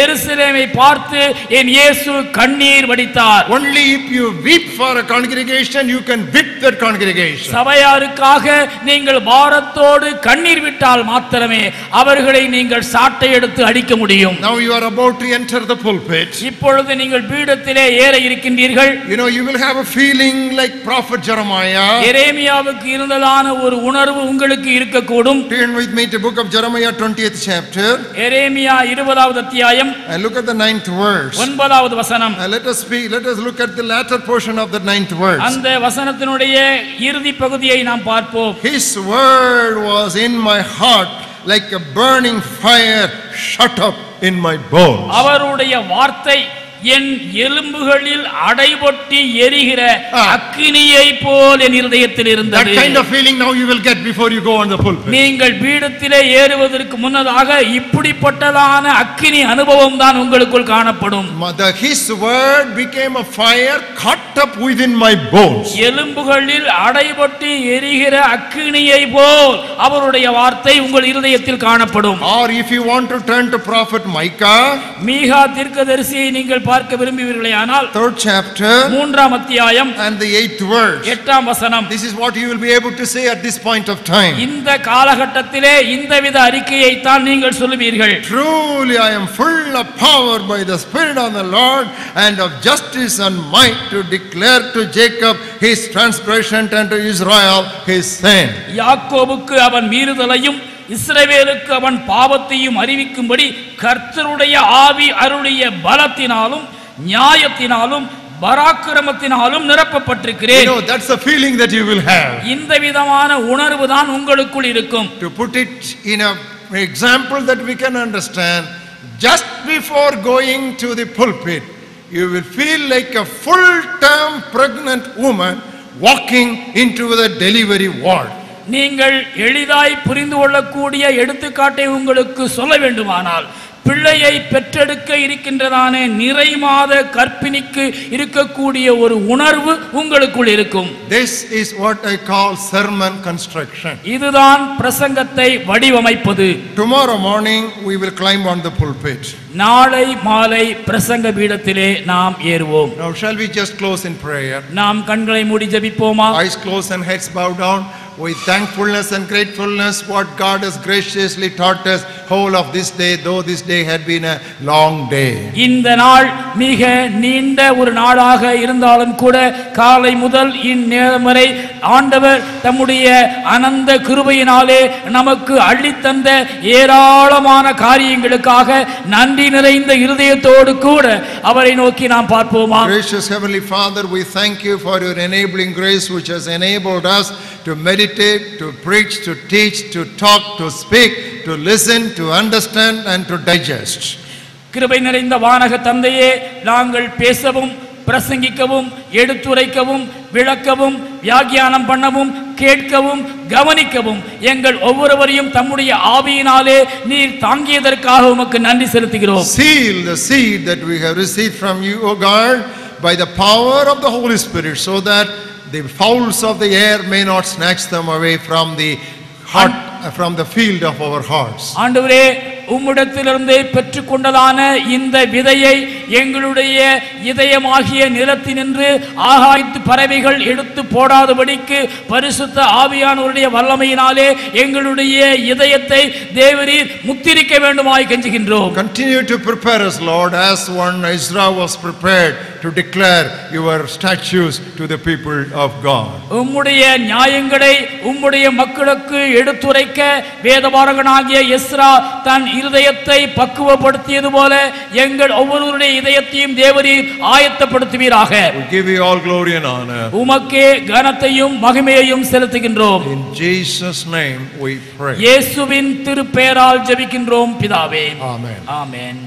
எருசலேமை பார்த்து என் இயேசு கண்ணீர் வடித்தார் Only if you weep for a congregation, you can whip that congregation. சபையாருக்காக நீங்கள் பாரத்தோடு கண்ணீர் விட்டால் மாத்திரமே அவர்களை நீங்கள் சாட்டை எடுத்து அடிக்க முடியும் Now you are about to enter the pulpit. இப்பொழுது நீங்கள் பீடத்திலே ஏற இருக்கின்றீர்கள் You know, you will have a feeling like Prophet Jeremiah. எரேமியாவுக்கு இருந்ததான ஒரு உணர்வு உங்களுக்கு இருக்கக்கூடும் Turn with me to book of Jeremiah 20th chapter எரேமியா இருபதாவது அத்தியாயம் and look at the ninth verse. ஒன்பதாவது வசனம் Uh, let us speak, let us look at the latter portion of the ninth verse. அந்த வசனத்தினுடைய இறுதி பகுதியை நாம் பார்ப்போம் His word was in my heart like a burning fire shut up in my bones. அவருடைய வார்த்தை என் எலும்புகளில் அடைபொட்டி எரிகிற Ah. அக்கினியை போல் என் இருதயத்தில் That இருந்தது kind of feeling now you will get before you go on the pulpit. நீங்கள் பீடத்திலே ஏறுவதற்கு முன்னதாக இப்படிப்பட்டதான அக்கினி அனுபவம் தான் உங்களுக்குள் காணப்படும் His word became a fire caught up within my bones. எலும்புகளில் அடைபட்டு எரிகிற அக்கினியை போல் அவருடைய வார்த்தை உங்கள் இருதயத்தில் காணப்படும் Or if you want to turn to prophet Micah, மீகா தீர்க்கதரிசியை நீங்கள் பார்க்க விரும்புவீர்களே ஆனால் third chapter மூன்றாம் அத்தியாயம் and the eighth verse. எட்டாம் வசனம் This is what you will be able to say at this point of time. இந்த காலகட்டத்திலே இந்தவித அறிக்கையை தான் நீங்கள் சொல்லுவீர்கள் Truly, I am full of power by the Spirit of the Lord and of justice and might to declare to Jacob his transgression and to Israel his sin. யாக்கோபுக்கு அவன் மீறுதலையும் இஸ்ரவேலுக்கு அவன் பாவத்தையும் அறிவிக்கும்படி கர்த்தருடைய ஆவி அருளிய பலத்தினாலும் நியாயத்தினாலும் பராக்கிரமத்தினாலும் You நிரப்பப்பட்டிருக்கிறேன் know, that's the feeling that you will have. இந்த விதமான உணர்வு தான் உங்களுக்குள் இருக்கும் To put it in a example that we can understand, just before going to the pulpit, you will feel like a full-term pregnant woman walking into the delivery ward. நீங்கள் எளிதாய் புரிந்து கொள்ளக்கூடிய எடுத்துக்காட்டை உங்களுக்கு சொல்ல வேண்டுமானால் பிள்ளையை பெற்றெடுக்க இருக்கின்றதான நிறை மாத கற்பிணிக்கு இருக்கக்கூடிய ஒரு உணர்வு உங்களுக்குள் இருக்கும் This is what I call sermon construction. இதுதான் பிரசங்கத்தை வடிவமைப்பது Tomorrow morning, we will climb on the pulpit. நாளை மாலை பிரசங்க பீடத்திலே நாம் ஏறுவோம் Now, shall we just close in prayer? நாம் கண்களை மூடி ஜெபிப்போமா Eyes closed and heads bowed down. With thankfulness and gratefulness, what God has graciously taught us whole of this day, though this day had been a long day. இந்த நாள் மிக நீண்ட ஒரு நாளாக இருந்தாலும் கூட காலை முதல் இந்நேரம் வரை ஆண்டவர் தம்முடைய அனந்த கிருபையினாலே நமக்கு அள்ளித்தந்த ஏராளமான காரியங்களுக்காக நன்றி நிறைந்த இருதயத்தோடு கூட அவரை நோக்கி நாம் பார்ப்போமா Gracious Heavenly Father, we thank you for your enabling grace which has enabled us to meditate, to preach, to teach, to talk, to speak, to listen, to understand, and to digest. கிருபை நிறைந்த வானக தந்தையே நாங்கள் பேசவும் பிரசங்கிக்கவும் எடுத்துரைக்கவும் விளக்கவும் வியாக்கியானம் பண்ணவும் கேட்கவும் கவனிக்கவும் எங்கள் ஒவ்வொருவரையும் தம்முடைய ஆவியினாலே நீர் தாங்கியதற்காக உமக்கு நன்றி செலுத்துகிறோம் Seal the seed that we have received from you, O God, by the power of the Holy Spirit, so that the fowls of the air may not snatch them away from the heart, from the field of our hearts. ஆண்டவரே உம்மிடத்திலிருந்து பெற்றுக்கொண்டதான இந்த விதையை எங்களுடைய இதயமாகிய நிலத்தினின்று ஆகாயத்து பறவைகள் எடுத்து போடாதபடிக்கு பரிசுத்த ஆவியானவருடைய வல்லமையினாலே எங்களுடைய இதயத்தை தேவரீர் முத்திரிக்க வேண்டுமாய் கெஞ்சுகின்றோம் Continue to prepare us, Lord, as one Ezra was prepared to declare your statutes to the people of God. உம்முடைய நியாயங்களை உம்முடைய மக்களுக்கு எடுத்துரைக்க வேதபாரகனாகிய எஸ்ரா தன் இருதயத்தை பக்குவப்படுத்தியது போல எங்கள் ஒவ்வொருவருடைய இதயத்தையும் தேவரீர் ஆயத்தப்படுத்துவீராக We give you all glory and honor. உமக்கே கனத்தையும் மகிமையையும் செலுத்துகின்றோம் In Jesus' name we pray. இயேசுவின் திருப்பெயரால் ஜெபிக்கின்றோம் பிதாவே Amen. ஆமென்